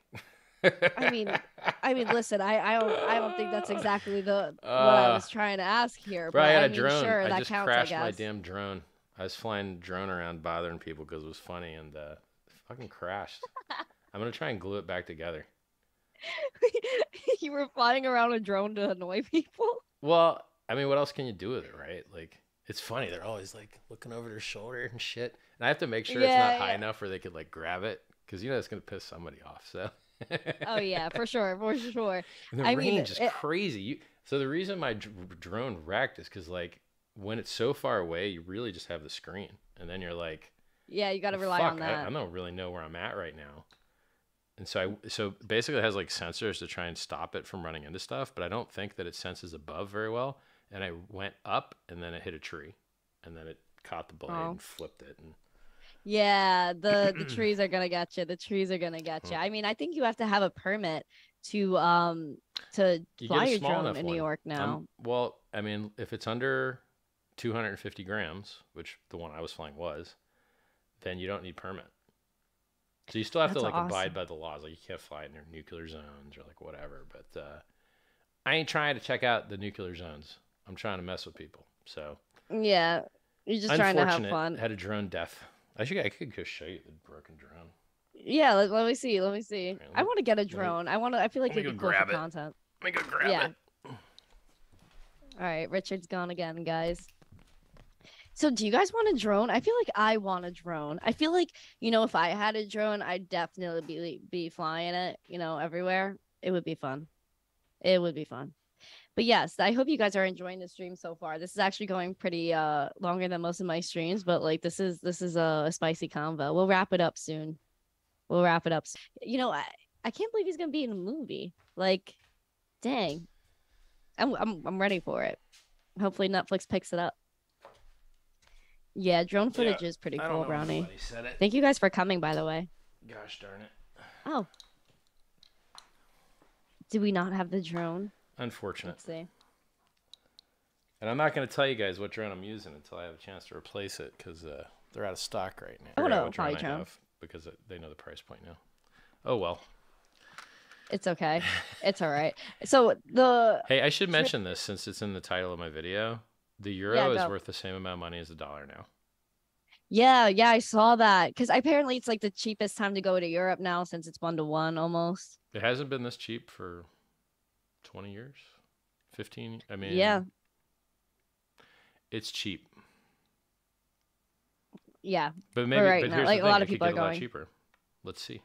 I mean, I mean, listen, I, I don't I don't think that's exactly the what I Uh, was trying to ask here. Bro, but I had I a mean, drone. sure, I that just counts, crashed my damn drone. I was flying drone around bothering people because it was funny and uh, fucking crashed. I'm gonna try and glue it back together. you were flying around a drone to annoy people. Well, I mean, what else can you do with it, right? Like, it's funny. They're always like looking over their shoulder and shit. And I have to make sure it's Yeah, not high enough where they could like grab it because you know it's gonna piss somebody off. So. Oh yeah, for sure, for sure. And the I mean, range is it- crazy. You, so the reason my dr- drone wrecked is because like when it's so far away, you really just have the screen, and then you're like, Yeah, you got to "Well, rely fuck, on I, that. I don't really know where I'm at right now. And so I so basically it has like sensors to try and stop it from running into stuff, but I don't think that it senses above very well. And I went up, and then it hit a tree, and then it caught the blade Oh. and flipped it. And Yeah, the the trees are gonna get you. The trees are gonna get you. Hmm. I mean, I think you have to have a permit to um to You fly a your drone in New one. York now. Um, well, I mean, if it's under 250 grams, which the one I was flying was, then you don't need permit. So you still have That's to like abide by the laws. Like you can't fly in their nuclear zones or like whatever. But uh, I ain't trying to check out the nuclear zones. I'm trying to mess with people. So yeah, you're just trying to have fun. Had a drone death. I should. I could go show you the broken drone. Yeah, let, let me see. Let me see. I want to get a me- drone. I want to. I feel like me it'd be cool for it. content. Let me go grab Yeah. it. All right, Richard's gone again, guys. So, do you guys want a drone? I feel like I want a drone. I feel like you know, if I had a drone, I'd definitely be be flying it. You know, everywhere. It would be fun. It would be fun. But yes, I hope you guys are enjoying the stream so far. This is actually going pretty uh longer than most of my streams, but like this is this is a, a spicy convo. We'll wrap it up soon. We'll wrap it up. You know, I, I can't believe he's gonna be in a movie. Like, dang. I'm I'm I'm ready for it. Hopefully Netflix picks it up. Yeah, drone footage is pretty cool, Brownie. Thank you guys for coming, by the way. Gosh darn it. Oh. Do we not have the drone? Unfortunate. Let's see. And I'm not going to tell you guys what drone I'm using until I have a chance to replace it because uh, they're out of stock right now. Oh, no, what drone I Polytron. have, because they know the price point now. Oh well. It's okay. It's all right. So the Hey, I should mention this since it's in the title of my video. The euro Yeah, is worth the same amount of money as the dollar now. yeah, yeah, I saw that because apparently it's like the cheapest time to go to Europe now since it's one to one almost. It hasn't been this cheap for 20 years, 15. I mean, Yeah, it's cheap, yeah, but maybe right but now, like, a lot of people are going. cheaper. Let's see.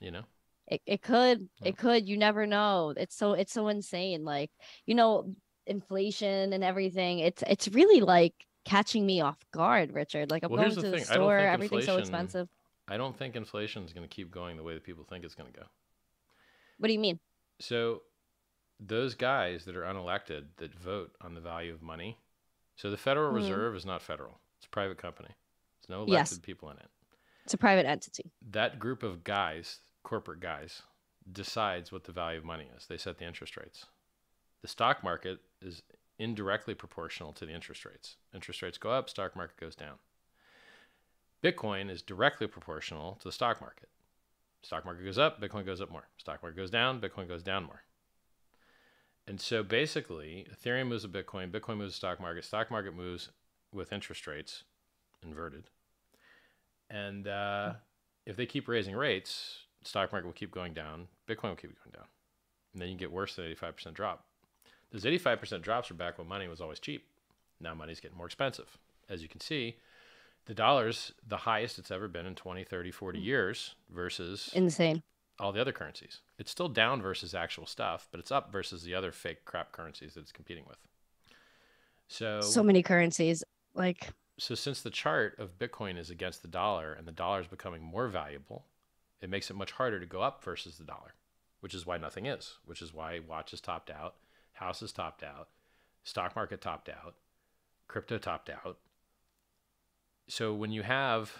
You know, it, it could Yeah. it could you never know it's so it's so insane like you know inflation and everything it's it's really like catching me off guard richard like i'm Well, going to the the thing, store everything's so expensive I don't think inflation is going to keep going the way that people think it's going to go. what do you mean So those guys that are unelected that vote on the value of money. So the Federal Mhm. Reserve is not federal. It's a private company. There's no Yes. elected people in it. it's a private entity That group of guys, corporate guys, decides what the value of money is. They set the interest rates. The stock market is indirectly proportional to the interest rates. Interest rates go up, stock market goes down. Bitcoin is directly proportional to the stock market. Stock market goes up, Bitcoin goes up more. Stock market goes down, Bitcoin goes down more. And so basically, Ethereum moves with Bitcoin, Bitcoin moves with stock market, stock market moves with interest rates inverted. And uh, if they keep raising rates, stock market will keep going down, Bitcoin will keep going down. And then you get worse than 85% drop. Those 85% drops are back when money was always cheap. Now money's getting more expensive. As you can see, the dollar's the highest it's ever been in 20, 30, 40 years versus insane all the other currencies. It's still down versus actual stuff, but it's up versus the other fake crap currencies that it's competing with. So, so many currencies like so since the chart of Bitcoin is against the dollar and the dollar is becoming more valuable, it makes it much harder to go up versus the dollar, which is why nothing is, which is why watches topped out, houses topped out, stock market topped out, crypto topped out. So when you have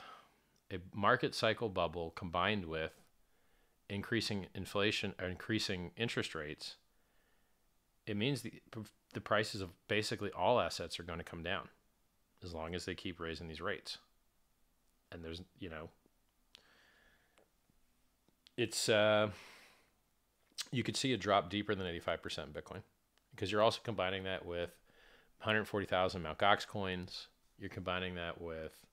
a market cycle bubble combined with increasing inflation or increasing interest rates, it means the the prices of basically all assets are going to come down as long as they keep raising these rates. And there's, you know, it's uh you could see a drop deeper than 85% in Bitcoin because you're also combining that with 140,000 Mt. Gox coins. You're combining that with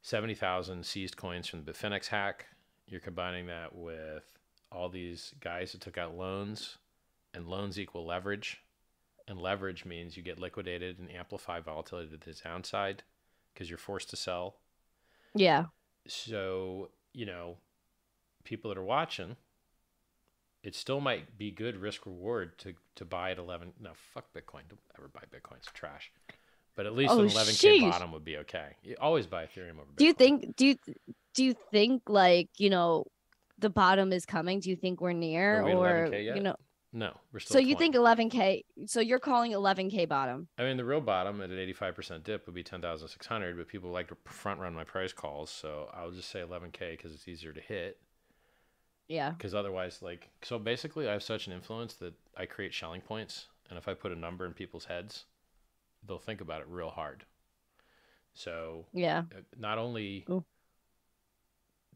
70,000 seized coins from the Bitfinex hack. You're combining that with all these guys that took out loans, and loans equal leverage. And leverage means you get liquidated and amplify volatility to the downside because you're forced to sell. Yeah. So, you know, people that are watching, it still might be good risk reward to, to buy at 11. No, fuck Bitcoin. Don't ever buy Bitcoin. It's trash. But at least Oh, an 11K sheesh. bottom would be okay. You always buy Ethereum over Bitcoin. Do you think do you do you think like, you know, the bottom is coming? Do you think we're near we or 11K yet? you know No, we're still so you 20. think 11k so you're calling 11k bottom. I mean, the real bottom at an 85% dip would be 10,600, but people like to front run my price calls. So I'll just say 11K because it's easier to hit. Yeah. Because otherwise, like, so basically, I have such an influence that I create Schelling points. And if I put a number in people's heads, they'll think about it real hard. So Yeah. uh, not only, Ooh.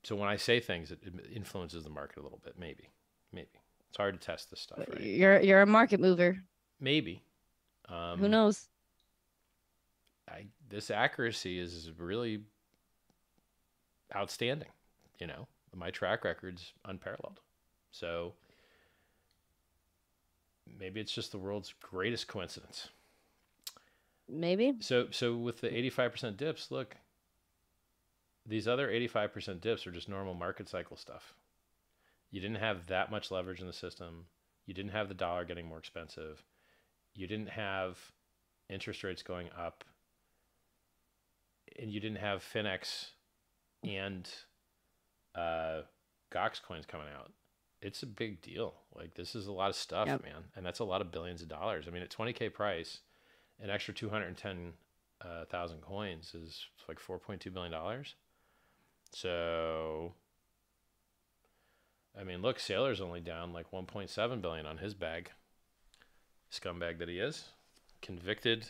So when I say things, it, influences the market a little bit. Maybe, maybe it's hard to test this stuff, right? You're you're a market mover. Maybe. Um, Who knows? I this accuracy is really outstanding. You know, my track record's unparalleled. So maybe it's just the world's greatest coincidence. Maybe. So so with the 85% dips, look, these other 85% dips are just normal market cycle stuff. You didn't have that much leverage in the system. You didn't have the dollar getting more expensive. You didn't have interest rates going up. And you didn't have Finex and uh, Gox coins coming out. It's a big deal. Like this is a lot of stuff, Yep. man, and that's a lot of billions of dollars. I mean, at 20k price, an extra 210,000 uh, coins is like 4.2 billion dollars. So, I mean, look, Saylor's only down like 1.7 billion on his bag. Scumbag that he is, convicted.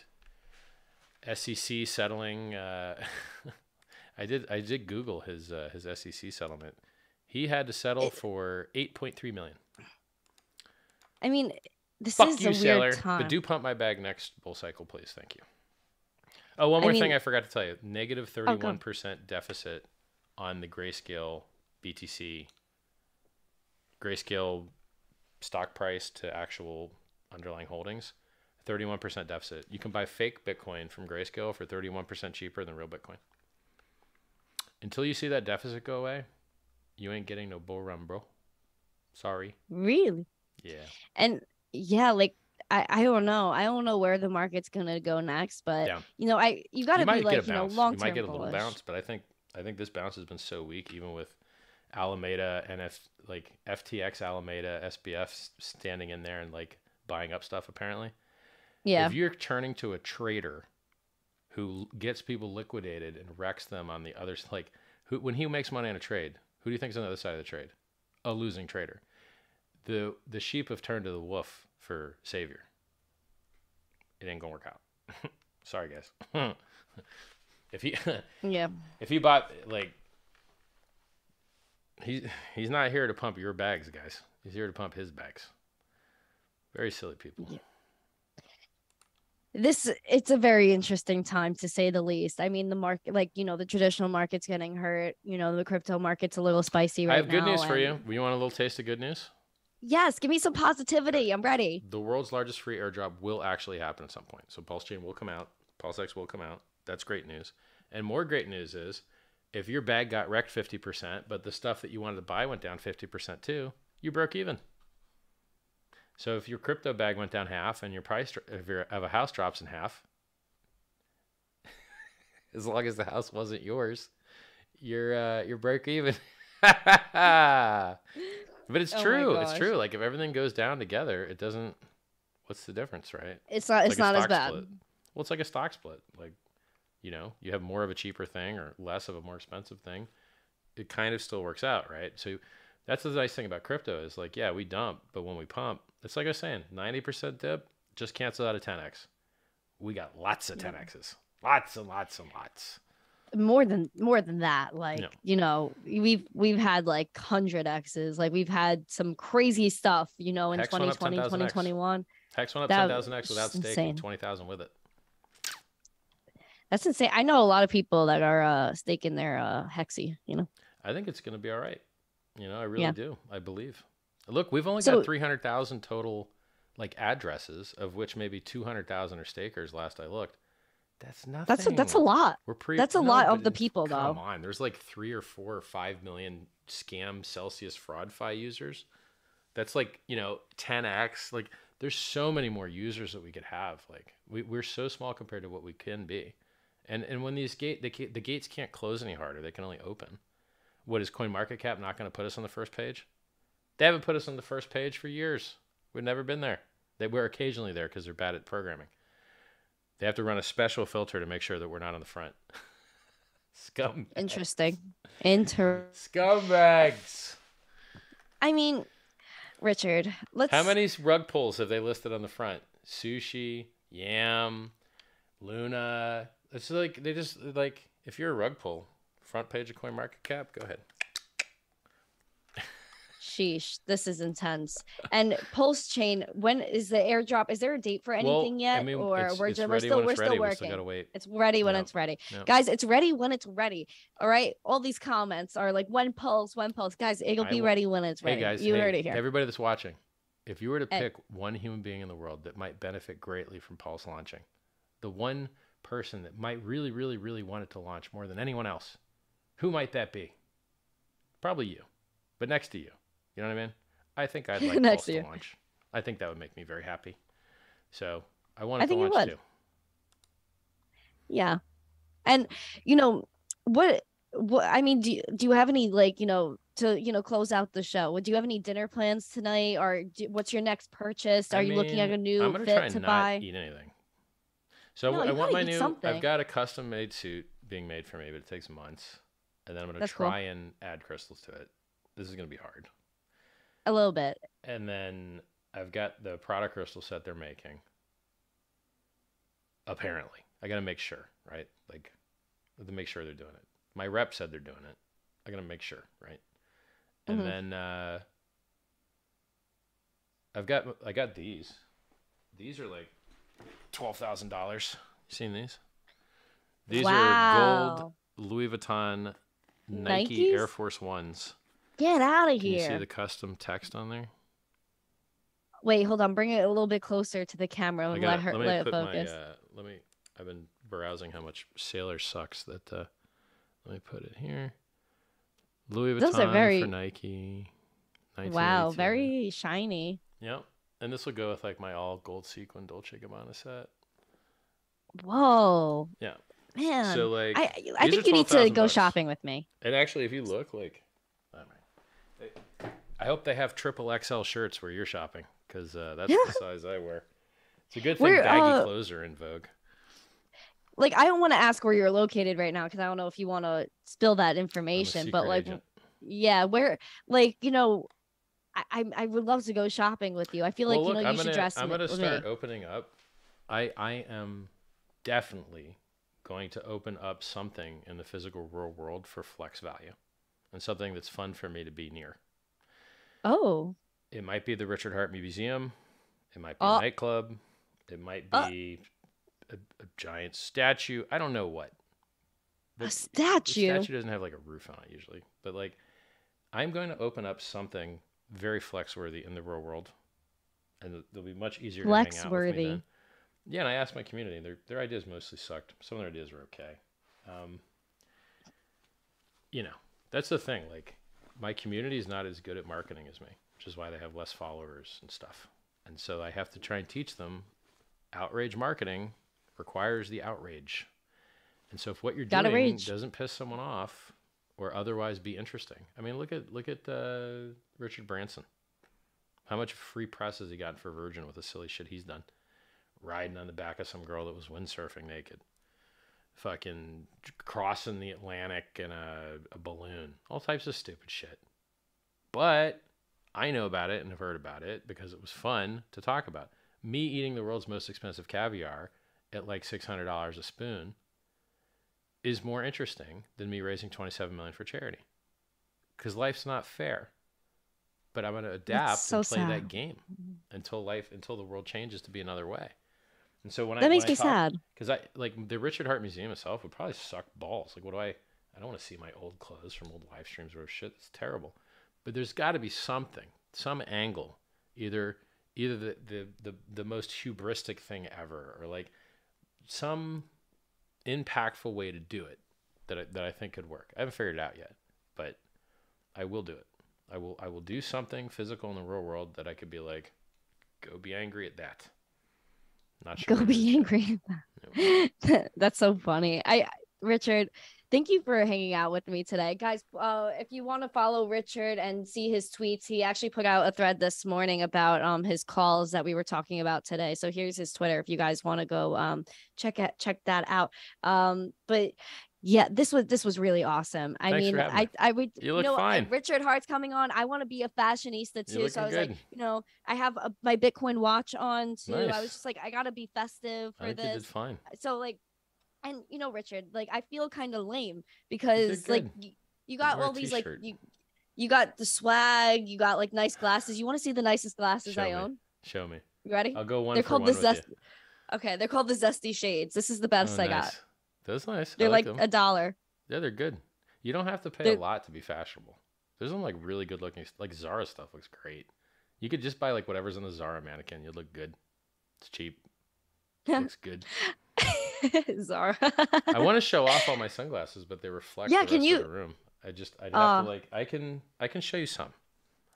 SEC settling. Uh, I did. I did Google his uh, his SEC settlement. He had to settle It- for 8.3 million. I mean, this Fuck is you, a Sailor. weird time. But do pump my bag next bull cycle, please. Thank you. Oh, one I more thing I forgot to tell you. Negative Oh, 31% deficit on the Grayscale BTC. Grayscale stock price to actual underlying holdings. 31% deficit. You can buy fake Bitcoin from Grayscale for 31% cheaper than real Bitcoin. Until you see that deficit go away, you ain't getting no bull run, bro. Sorry. really? Yeah. And yeah, like I, I don't know. I don't know where the market's gonna go next, but Yeah. you know, I you gotta you be like, you know, long you might term get a little bounce, but I think I think this bounce has been so weak, even with Alameda and F, like FTX Alameda SBF standing in there and like buying up stuff. Apparently, Yeah. if you're turning to a trader who gets people liquidated and wrecks them on the other s- like who when he makes money on a trade, who do you think is on the other side of the trade? A losing trader. The the sheep have turned to the wolf for savior. It ain't gonna work out. Sorry, guys. if he yeah. if he bought like he he's not here to pump your bags, guys. He's here to pump his bags. Very silly people. This it's a very interesting time to say the least. I mean, the market, like you know, the traditional market's getting hurt. You know, the crypto market's a little spicy right now. I have good now, news for and- you. You want a little taste of good news? Yes, give me some positivity. I'm ready. The world's largest free airdrop will actually happen at some point. So Pulse Chain will come out. PulseX will come out. That's great news. And more great news is if your bag got wrecked 50%, but the stuff that you wanted to buy went down 50% too, you broke even. So if your crypto bag went down half and your price if your of a house drops in half, as long as the house wasn't yours, you're uh, you're broke even. but it's Oh true. It's true. Like if everything goes down together, it doesn't. What's the difference, right? It's not. It's, like not as bad. split. Well, it's like a stock split. Like, you know, you have more of a cheaper thing or less of a more expensive thing. It kind of still works out, right? So that's the nice thing about crypto is like, yeah, we dump, but when we pump, It's like I was saying, 90% dip, just cancel out a 10x. We got lots of 10x's. Lots and lots and lots. more than more than that like Yeah. you know we've we've had like 100 x's like we've had some crazy stuff you know in Hex went up 2020 10,000X. 2021 Hex went up 10,000x without stake 20,000 with it. That's insane i know a lot of people that are uh staking their uh hexy you know I think it's going to be all right. You know, I really Yeah. do. I believe. Look, we've only So- got 300,000 total like addresses, of which maybe 200,000 are stakers last I looked. That's nothing. that's a, that's a lot We're pre- that's a no, lot of the people, Come though. on, there's like three or four or five million scam Celsius FraudFi users. That's like you know 10x. Like there's so many more users that we could have. Like we, we're so small compared to what we can be, and and when these gate the, the gates can't close any harder, they can only open. What is CoinMarketCap not going to put us on the first page? They haven't put us on the first page for years. We've never been there. They were occasionally there because they're bad at programming. They have to run a special filter to make sure that we're not on the front. Scum. interesting inter Scumbags. i mean richard let's How many rug pulls have they listed on the front? Sushi, Yam, Luna. It's like they just like if you're a rug pull, front page of CoinMarketCap, go ahead. sheesh this is intense and pulse chain when is the airdrop is there a date for anything well, yet I mean, or it's, we're, it's we're still we're still ready. We working still gotta wait. It's ready when it's ready. Guys, it's ready when it's ready. All right. All these comments are like when pulse, when pulse. Guys, it'll I be will- ready when it's ready. Hey guys, you hey, heard it here. everybody that's watching, if you were to pick one human being in the world that might benefit greatly from Pulse launching, the one person that might really, really, really want it to launch more than anyone else, who might that be? Probably you, but next to you. You know what I mean? I think I'd like Next to to launch. I think that would make me very happy. So I want it I to launch too. Yeah. And you know, what what I mean, do you, do you have any like, you know, to, you know, close out the show? Do you have any dinner plans tonight or do, what's your next purchase? Are I you looking at a new I'm gonna fit try to not buy? eat anything. So No, I want my new. something. I've got a custom made suit being made for me, but it takes months, and then I'm gonna That's cool. try and add crystals to it. This is gonna be hard. A little bit. And then I've got the product crystal set they're making. Apparently, I gotta make sure, right? Like, to make sure they're doing it. My rep said they're doing it. I gotta make sure, right? And Mhm. then uh, I've got I got these. These are like twelve thousand dollars. You seen these? These are gold. Louis Vuitton Nike Air Force Ones. Get out of Can you see the custom text on there? Wait, hold on. Bring it a little bit closer to the camera and got let her let me let it put focus. my uh, let me I've been browsing how much Saylor sucks that uh let me put it here. Louis Vuitton Those are very- for Nike. wow, very shiny. Yep. And this will go with like my all gold sequin Dolce Gabbana set. Whoa. Yeah. Man. so like I I think you need to go bucks. shopping with me. And actually, if you look, like, I don't know. They- I hope they have triple XL shirts where you're shopping because uh, that's the size I wear. It's a good thing We're, baggy uh, clothes are in vogue. Like I don't want to ask where you're located right now because I don't know if you want to spill that information. But like, agent. yeah, where like you know, I I, would love to go shopping with you. I feel like well, you know I'm you gonna, should dress I'm gonna start me. opening up. I I am definitely going to open up something in the physical real world for flex value, and something that's fun for me to be near. Oh, It might be the Richard Heart Museum. It might be Oh. a nightclub. It might Uh. be a, a giant statue. I don't know what. a The- statue. The statue doesn't have like a roof on it usually, but like I'm going to open up something very flex worthy in the real world, and they'll be much easier to hang out with me Flex-worthy. then. Yeah, and I asked my community. Their their ideas mostly sucked. Some of their ideas were okay. Um, you know, that's the thing. Like my community is not as good at marketing as me, which is why they have less followers and stuff. And so I have to try and teach them outrage marketing requires the outrage. And so if what you're Gotta doing rage. doesn't piss someone off or otherwise be interesting. I mean, look at look at uh, Richard Branson. How much free press has he gotten for Virgin with the silly shit he's done? Riding on the back of some girl that was windsurfing naked. Fucking crossing the Atlantic in a, a balloon. All types of stupid shit. But I know about it and have heard about it because it was fun to talk about. Me eating the world's most expensive caviar at like $600 a spoon is more interesting than me raising 27 million for charity. Cuz life's not fair. But I'm going to adapt so and play sad. that game until life until the world changes to be another way. And so when I That makes me talk- sad. because I like the Richard Heart Museum itself would probably suck balls. Like, what do I? I don't want to see my old clothes from old live streams or shit. It's terrible. But there's got to be something, some angle, either either the, the the the most hubristic thing ever, or like some impactful way to do it that I, that I think could work. I haven't figured it out yet, but I will do it. I will I will do something physical in the real world that I could be like, go be angry at that. Not sure. Go be angry. That's so funny. I Richard, thank you for hanging out with me today. Guys, uh, if you want to follow Richard and see his tweets, he actually put out a thread this morning about um his calls that we were talking about today. So here's his Twitter if you guys want to go um check it check that out. Um but yeah, this was this was really awesome. I Thanks mean, I. I would You look know fine. Richard Heart's coming on. I want to be a fashionista too. So I was looking like, you know, I have a, my Bitcoin watch on too. I was just like, I gotta be festive for you this fine. Uh, so like and you know richard like i feel kind of lame because like you, you got all these like you you got the swag you got like nice glasses you want to see the nicest glasses Show i me. own Show me. you ready I'll go one they're called one the zest you. okay they're called the zesty shades this is the best Oh, i got nice. That's nice. They're like, them. a dollar yeah, they're good. You don't have to pay They're- a lot to be fashionable. There's some like really good looking, like Zara stuff looks great. You could just buy like whatever's in the Zara mannequin. You'd look good. It's cheap. looks good. zara I want to show off all my sunglasses, but they reflect Yeah, the can you- the room. I just I'd have Uh, to like I can I can show you some.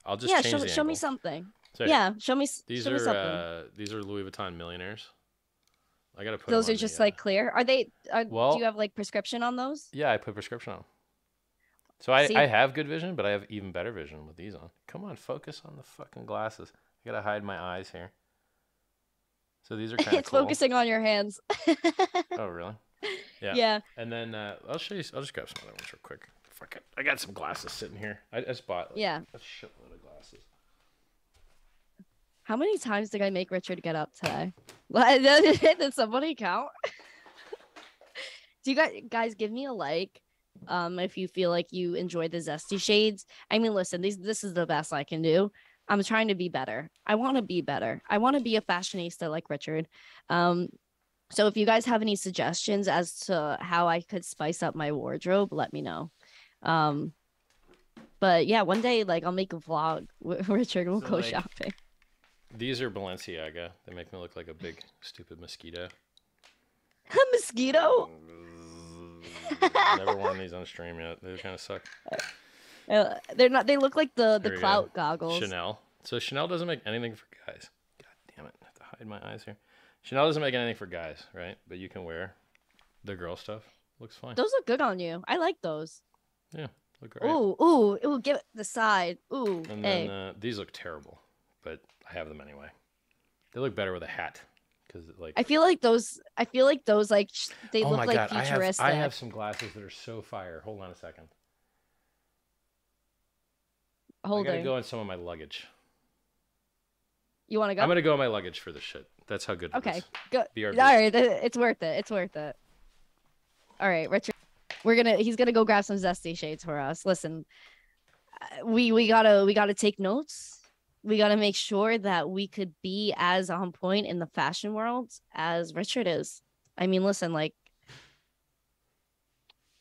I'll just yeah change show, show me something So, yeah show me These show me are something uh, these are Louis Vuitton millionaires. I gotta put. those are on the, just uh, like clear are they are, Well- do you have like prescription on those Yeah, I put prescription on. So I, See? I have good vision, but I have even better vision with these on. Come on, focus on the fucking glasses. I gotta hide my eyes here. So these are kind of it's cool. focusing on your hands Oh really? Yeah. yeah And then uh, I'll show you. I'll just grab some other ones real quick. Fuck it. I got some glasses sitting here. I, I just bought like, yeah a shitload of glasses. How many times did I make Richard get up today? What- Did somebody count? Do you guys guys give me a like? Um, if you feel like you enjoy the zesty shades. I mean, listen, these this is the best I can do. I'm trying to be better. I want to be better. I want to be a fashionista like Richard. Um, so if you guys have any suggestions as to how I could spice up my wardrobe, let me know. Um, but yeah, one day like I'll make a vlog with Richard. We'll So, go like, shopping. These are Balenciaga. They make me look like a big stupid mosquito. A mosquito. Never worn these on stream yet. They kind of suck. Uh, they're not. They look like the the you go. clout goggles. Chanel. So Chanel doesn't make anything for guys. God damn it! I have to hide my eyes here. Chanel doesn't make anything for guys, right? But you can wear the girl stuff. Looks fine. Those look good on you. I like those. Yeah, Look great. Ooh, ooh, ooh. Give it the side. Ooh, and hey. then uh, these look terrible, but have them anyway. They look better with a hat because like. I feel like those. I feel like those like they oh look like god! I have futuristic. I have some glasses that are so fire. Hold on a second. Hold I gotta go in some of my luggage. You want to go? I'm gonna go in my luggage for this shit. That's how good. Okay, is. go. BRB. All right, it's worth it. It's worth it. All right, Richard. We're gonna. He's gonna go grab some zesty shades for us. Listen, uh, we we gotta we gotta take notes. We gotta make sure that we could be as on point in the fashion world as Richard is. I mean, listen, like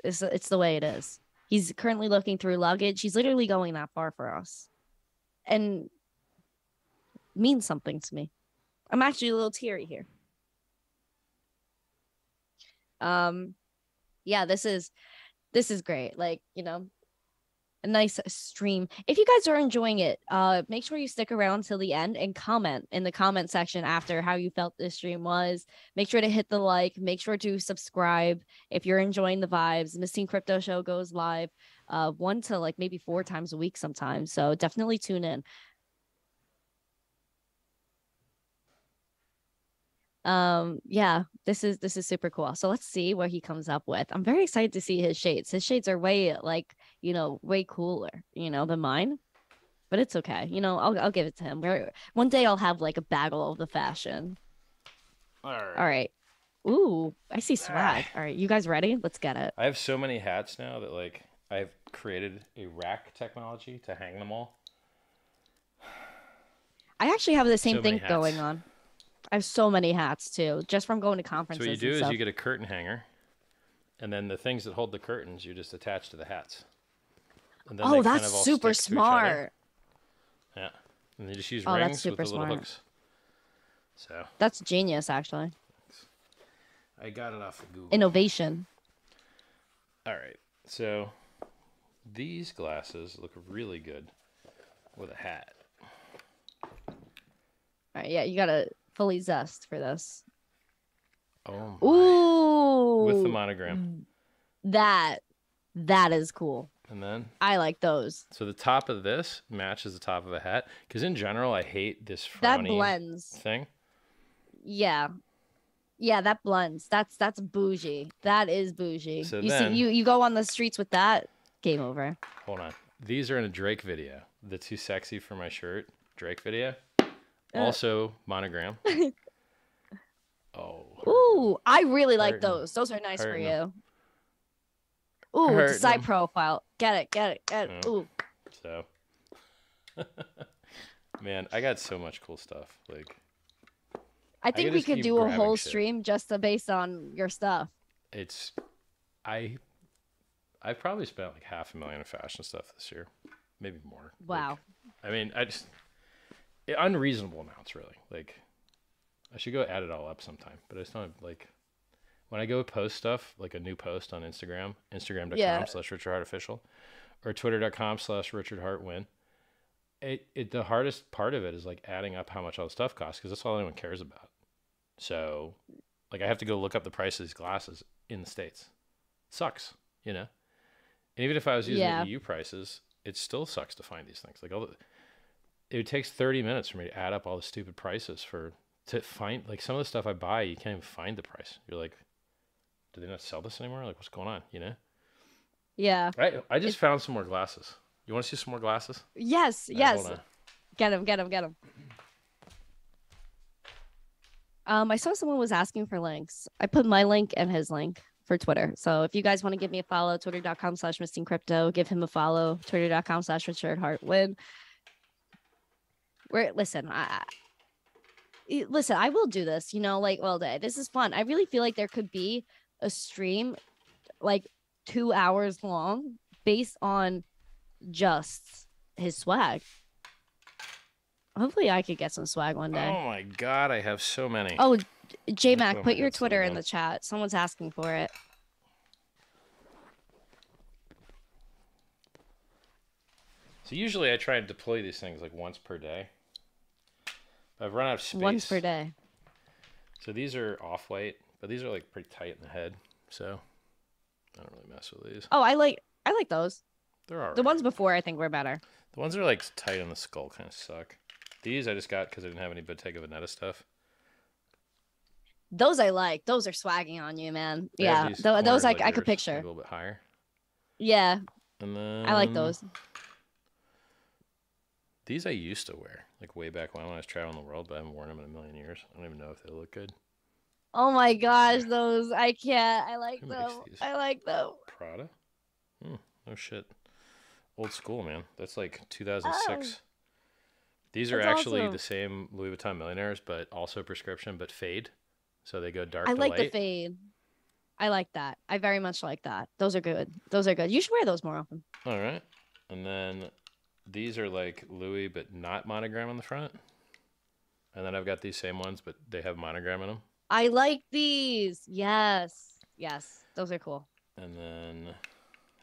it's it's the way it is. He's currently looking through luggage. He's literally going that far for us, and means something to me. I'm actually a little teary here. Um, yeah, this is this is great. Like you know, a nice stream. If you guys are enjoying it, uh, make sure you stick around till the end and comment in the comment section after how you felt this stream was. Make sure to hit the like. Make sure to subscribe if you're enjoying the vibes. Miss Teen Crypto Show goes live, uh, one to like maybe four times a week sometimes. So definitely tune in. Um yeah this is this is super cool so let's see what he comes up with i'm very excited to see his shades his shades are way like you know way cooler you know than mine but it's okay. You know, I'll I'll give it to him. We're, one day I'll have like a bagel of the fashion. All right. All right. Ooh, I see swag. All right, you guys ready? Let's get it. I have so many hats now that like I've created a rack technology to hang them all. I actually have the same So thing going on. I have so many hats too, just from going to So conferences. what you do and is stuff. you get a curtain hanger, and then the things that hold the curtains you just attach to the hats. And then oh, they oh, kind that's of all super stick to each other. smart. Yeah, and you just use Oh, that's rings with super the little smart. hooks. So That's genius, actually. I got it off of Google. Innovation. All right. So these glasses look really good with a hat. All right, yeah, you gotta fully zest for this. Oh my. Ooh, With the monogram. Mm. that that is cool. And then I like those. so the top of this matches the top of a hat because in general I hate this That blends. thing. Yeah. Yeah, that blends. That's that's bougie. That is bougie. So you then- see you you go on the streets with that, game over. Hold on. These are in a Drake video. The too sexy for my shirt Drake video. Uh. Also monogram. oh. Ooh, I really like Hurting. those. Those are nice for Hurting you. 'em. Ooh, it's a side profile. Get it, get it, get it. Ooh. So Man, I got so much cool stuff. Like I think we could do a whole shit. stream just to based on your stuff. it's I I probably spent like half a million of fashion stuff this year. Maybe more. Like, Wow. I mean, I just unreasonable amounts, really. Like, I should go add it all up sometime, but I just don't have, like when I go post stuff, like a new post on Instagram, Instagram.com Yeah. slash Richard Heart official, or Twitter.com slash Richard Heart win. It, it the hardest part of it is like adding up how much all the stuff costs because that's all anyone cares about. So, like, I have to go look up the price of these glasses in the states. Sucks, you know. And even if I was using Yeah. the EU prices, it still sucks to find these things. Like all the, it takes 30 minutes for me to add up all the stupid prices for to find like some of the stuff I buy, you can't even find the price. You're like, do they not sell this anymore? Like what's going on? You know? Yeah. I I just found some more glasses. You want to see some more glasses? Yes, right, yes. Get him, get him, get him. Um, I saw someone was asking for links. I put my link and his link for Twitter. So if you guys want to give me a follow, twitter.com slash miss teen crypto, give him a follow, twitter.com slash Richard Heartwin. Where listen, I listen, I will do this, you know, like all day. This is fun. I really feel like there could be a stream like two hours long based on just his swag. Hopefully, I could get some swag one day. Oh my god, I have so many. Oh, J Mac, put your Twitter in the chat. Someone's asking for it. So usually I try and deploy these things like once per day. I've run out of space. Once per day. So these are off white, but these are like pretty tight in the head. So I don't really mess with these. Oh, I like I like those. They're alright. The ones before I think were better. The ones that are like tight on the skull kind of suck. These I just got because I didn't have any Bottega Veneta stuff. Those I like. Those are swagging on you, man. They yeah, these those I, I could picture. a little bit higher. Yeah, And then I like those. These I used to wear like way back when when I was traveling the world, but I haven't worn them in a million years. I don't even know if they look good. Oh my gosh, those I can't. I like Who them. I like them. Prada? Hmm, no shit. Old school, man. That's like 2006. These are Oh. That's actually awesome. the same Louis Vuitton millionaires, but also prescription, but fade. So they go dark I like the fade. I like that. I very much like that. Those are good. Those are good. You should wear those more often. All right. And then these are like Louis, but not monogram on the front. And then I've got these same ones, but they have monogram in them. I like these. Yes. Yes. Those are cool. And then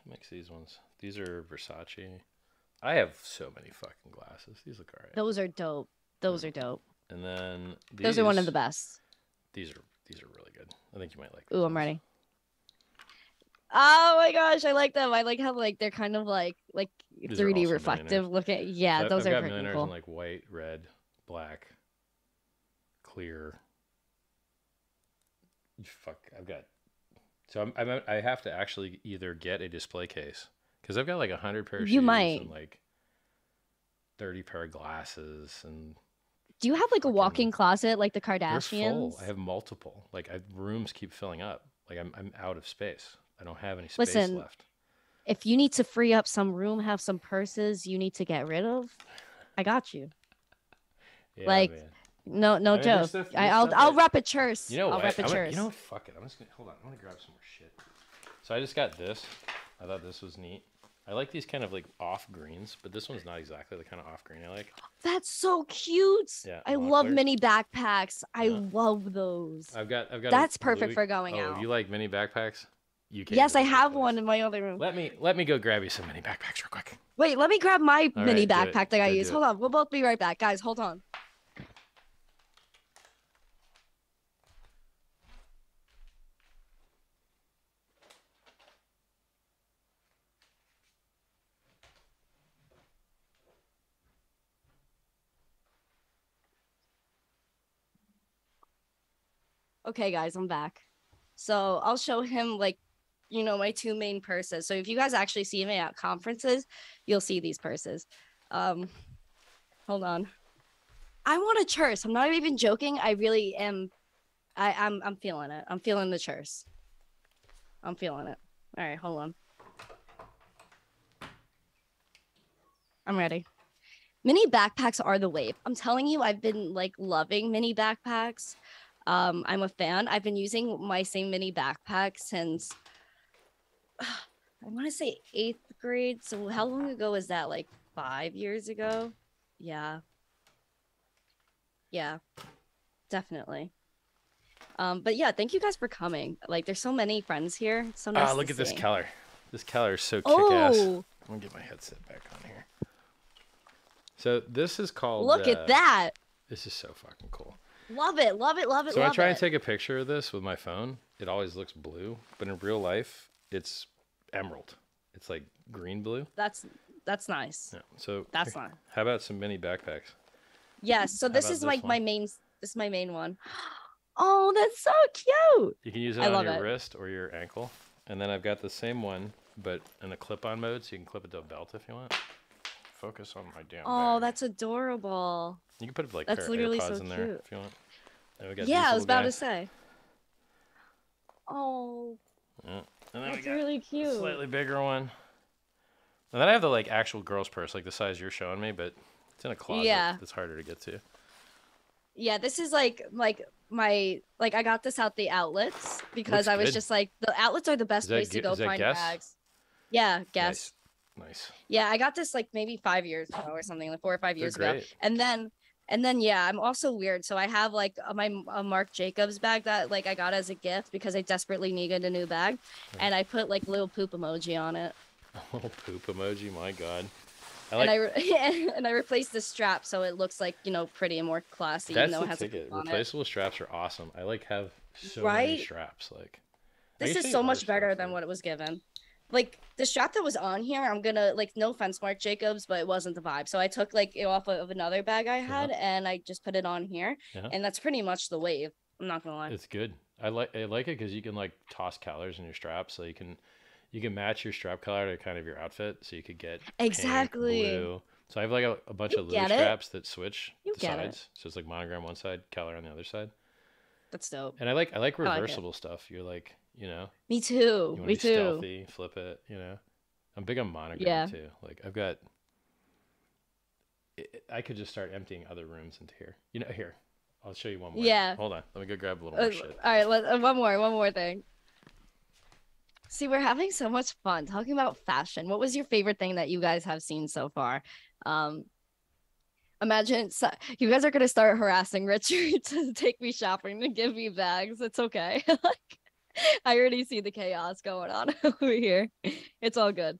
makes these ones? These are Versace. I have so many fucking glasses. These look all right. Those are dope. Those are dope. And then these, Those are one of the best. These are these are really good. I think you might like. Ooh, these I'm ready. Oh my gosh, I like them. I like how like they're kind of like like These 3D also reflective looking. Yeah, So those I've are got pretty cool. in like white, red, black, clear. Fuck, I've got. So I'm, I'm I have to actually either get a display case because I've got like a hundred pair of You shoes might. and like 30 pair of glasses and Do you have like a walk-in closet like the Kardashians? full. I have multiple. Like I, rooms keep filling up. Like I'm I'm out of space. I don't have any space Listen, left. if you need to free up some room, have some purses you need to get rid of, I got you. Yeah, like, man. No, no I mean, joke. stuff- I, there's I'll stuff I'll that- rep a churse. You know I'll what? rep a gonna- you know what? Fuck it. I'm just gonna hold on. I'm gonna grab some more shit. So I just got this. I thought this was neat. I like these kind of like off greens, but this one's not exactly the kind of off green I like. That's so cute. Yeah, I love mini backpacks. I Yeah. love those. I've got I've got. That's perfect for oh, going oh, out. you like mini backpacks? You can. Yes, I have one in my other room. Let me let me go grab you some mini backpacks real quick. Wait, let me grab my All mini right, backpack that I Go use. Hold on. We'll both be right back. Guys, hold on. Okay, guys, I'm back. So I'll show him like, you know, my two main purses. So if you guys actually see me at conferences, you'll see these purses. Um, hold on. I want a church. I'm not even joking. I really am. I, I'm I'm feeling it. I'm feeling the church. I'm feeling it. All right, hold on. I'm ready. Mini backpacks are the wave. I'm telling you, I've been like loving mini backpacks. Um, I'm a fan. I've been using my same mini backpack since I want to say eighth grade. So how long ago was that? Like five years ago? Yeah. Yeah, definitely. Um, but yeah, thank you guys for coming. Like, there's so many friends here. It's so nice. Ah, look at this see. Keller. This Keller is so kick ass. I'm Oh, gonna get my headset back on here. So this is called. look uh, at that! This is so fucking cool. Love it, love it, love it. So when I love try it. and take a picture of this with my phone, it always looks blue, but in real life, it's emerald. It's like green blue. That's that's nice. Yeah. So That's nice. how about some mini backpacks? Yes. So this is this like my main. This is my main one. Oh, that's so cute. You can use it I on your it. wrist or your ankle. And then I've got the same one, but in a clip-on mode, so you can clip it to a belt if you want. Focus on my damn. Oh, bag. that's adorable. You can put it like that's literally AirPods so in there cute. if you want. Yeah, I was about to say. Oh, Yeah. And then got really cute. slightly bigger one. And then I have the like actual girl's purse, like the size you're showing me, but it's in a closet. Yeah. It's harder to get to. Yeah, this is like like my like I got this out the outlets because Looks I was good. just like the outlets are the best place to go find Guess? bags. Yeah, guess. Nice. Nice. Yeah, I got this like maybe five years ago or something, like four or 5 They're years ago. great. And then and then yeah, I'm also weird. So I have like a, my a Marc Jacobs bag that like I got as a gift because I desperately needed a new bag, and I put like little poop emoji on it, A little poop emoji. My God. I and like I re- and I replaced the strap so it looks like you know pretty and more classy. that's even though the it has ticket. on it. Replaceable straps are awesome. I like have so many straps. Like This is so much better than what it was given. Like the strap that was on here, I'm gonna like no offense, Marc Jacobs, but it wasn't the vibe. So I took like it off of another bag I had and I just put it on here, Yeah. and that's pretty much the wave. I'm not gonna lie. It's good. I like I like it because you can like toss colors in your straps, so you can you can match your strap color to kind of your outfit. So you could get pink, Exactly. blue. So I have like a, a bunch You of it. straps that switch You the get it. sides. So it's like monogram one side, color on the other side. That's dope. And I like I like I like reversible stuff. You're like you know Me too. Me too. stealthy, flip it. You know, I'm big on monogram Yeah. too. Like I've got. I- could just start emptying other rooms into here. You know, here. I'll show you one more. Yeah. Hold on. Let me go grab a little Uh, more shit. all right, let, uh, one more, one more thing. See, we're having so much fun talking about fashion. What was your favorite thing that you guys have seen so far? Um, imagine so, you guys are gonna start harassing Richard to take me shopping to give me bags. It's okay. like, I already see the chaos going on over here. It's all good.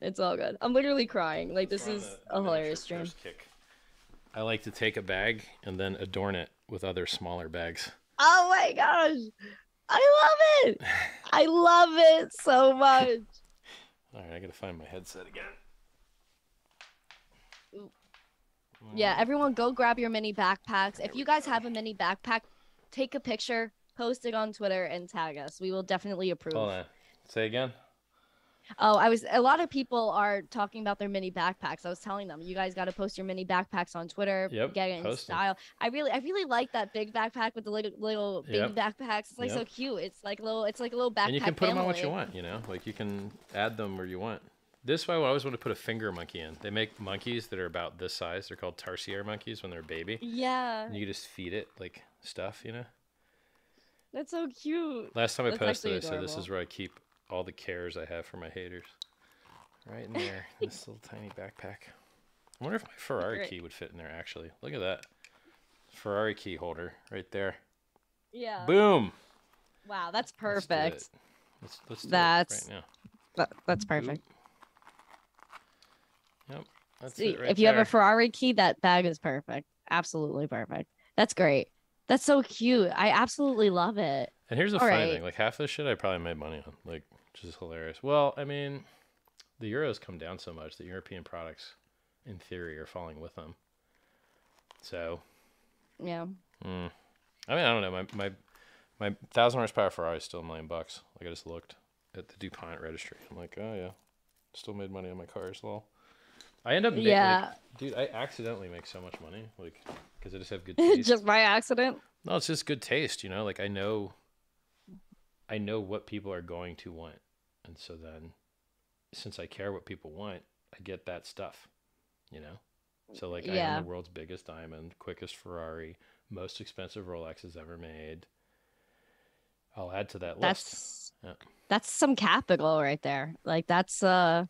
It's all good. I'm literally crying. Like this is a hilarious kick. I like to take a bag and then adorn it with other smaller bags. Oh my gosh. I love it. I love it so much. All right, I gotta find my headset again. Yeah, everyone go grab your mini backpacks. If you guys have a mini backpack, take a picture, post it on Twitter, and tag us. We will definitely approve. Hold on. Say again. Oh, I was. A lot of people are talking about their mini backpacks. I was telling them, you guys got to post your mini backpacks on Twitter. Yep, get it in style. I really, I really like that big backpack with the little, little baby Yep. backpacks. It's like so cute. It's like little, it's like a little backpack. and you can put them on what you want. You know, like you can add them where you want. This way, I always want to put a finger monkey in. They make monkeys that are about this size. They're called tarsier monkeys when they're a baby. Yeah, And you just feed it like stuff. You know. That's so cute. Last time I That's posted, I said this is where I keep all the cares I have for my haters. Right in there, in this little tiny backpack. I wonder if my Ferrari Great. key would fit in there. Actually, look at that Ferrari key holder right there. Yeah. Boom. Wow, that's perfect. Let's let's do That's right now. That, that's perfect. Yep. That's See, right if you have a Ferrari key, that bag is perfect. Absolutely perfect. That's great. That's so cute. I absolutely love it. And here's the All funny right. thing: like half this shit, I probably made money on, like, which is hilarious. Well, I mean, the euros come down so much that European products, in theory, are falling with them. So, Yeah. mm, I mean, I don't know. My my my thousand horsepower Ferrari is still a million bucks. Like I just looked at the Dupont registry. I'm like, oh yeah, still made money on my cars. Lol. I end up, ma- like, Yeah. dude. I accidentally make so much money, like, because I just have good taste. Just by accident. No, it's just good taste, you know. Like I know, I know what people are going to want, and so then, since I care what people want, I get that stuff, you know. So like, I Yeah. own the world's biggest diamond, quickest Ferrari, most expensive Rolexes ever made. I'll add to that list. That's Yeah. that's some capital right there. Like that's uh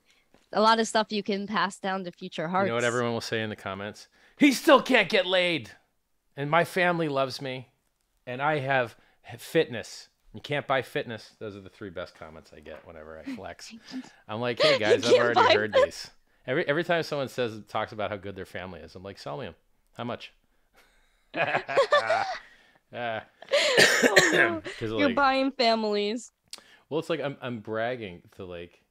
a lot of stuff you can pass down to future hearts. You know what everyone will say in the comments? He still can't get laid, and my family loves me, and I have fitness. You can't buy fitness. Those are the three best comments I get whenever I flex. I'm like, hey guys, I've already heard these. Every every time someone says talks about how good their family is, I'm like, sell me them. How much? Oh, no. You're like, buying families. well, it's like I'm I'm bragging to like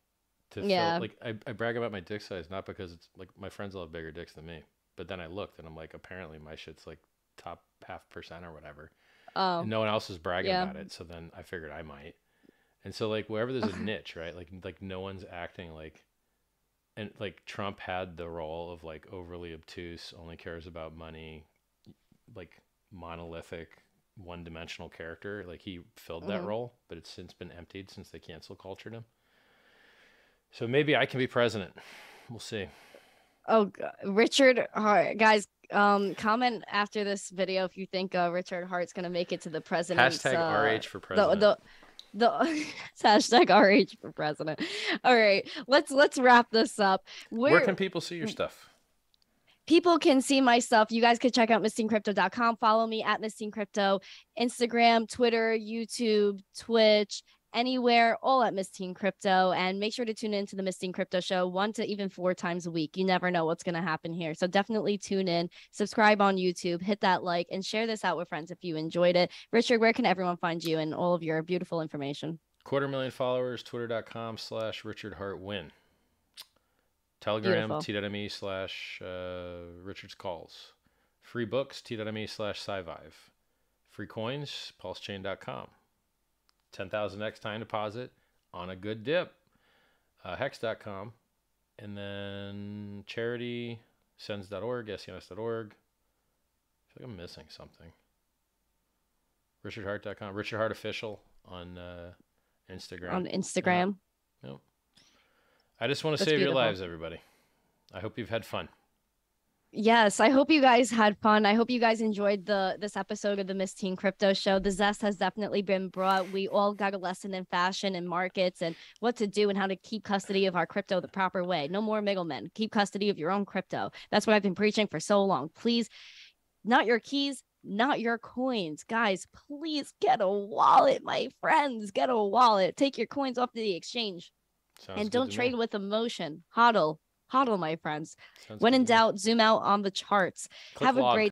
to Yeah. like I, I brag about my dick size not because it's like my friends all have bigger dicks than me, but then I looked and I'm like apparently my shit's like top half percent or whatever. Oh. And no one else is bragging Yeah. about it, so then I figured I might. And so like wherever there's a niche, right? Like like no one's acting like and like Trump had the role of like overly obtuse, only cares about money, like monolithic, one-dimensional character. Like he filled that Mhm. role, but it's since been emptied since they cancel cultured him. So maybe I can be president. We'll see. Oh, Richard Heart, guys, um, comment after this video if you think uh, Richard Heart's gonna make it to the president's Hashtag uh, RH for the president. the the hashtag RH for president. All right, let's let's wrap this up. Where Where can people see your stuff? people can see my stuff, you guys could check out missteencrypto.com. Follow me at Miss Teen Crypto, Instagram, Twitter, YouTube, Twitch, anywhere, all at Miss Teen Crypto. And make sure to tune into the Miss Teen Crypto show one to even four times a week. You never know what's going to happen here. So definitely tune in, subscribe on YouTube, hit that like, and share this out with friends if you enjoyed it. Richard, where can everyone find you and all of your beautiful information? Quarter million followers, twitter.com slash Richard Heart Win. Telegram, t.me slash uh, Richard's Calls. Free books, t.me slash Scivive. Free coins, pulsechain.com. 10,000x time deposit on a good dip, uh, hex.com. And then charity, sends.org, sens.org. I feel like I'm missing something. RichardHeart.com, Richard Heart Official on uh, Instagram. On Instagram. I just want to That's save your lives, everybody. I hope you've had fun. Yes, I hope you guys had fun. I hope you guys enjoyed the this episode of the Miss Teen Crypto Show. The zest has definitely been brought. We all got a lesson in fashion and markets and what to do and how to keep custody of our crypto the proper way. No more middlemen. Keep custody of your own crypto. That's what I've been preaching for so long. Please, not your keys, not your coins. Guys, please get a wallet, my friends. Get a wallet. Take your coins off the exchange Sounds and don't trade with emotion. Hodl. Hodl, my friends. Sounds When good in doubt, zoom out on the charts. Click have a log. great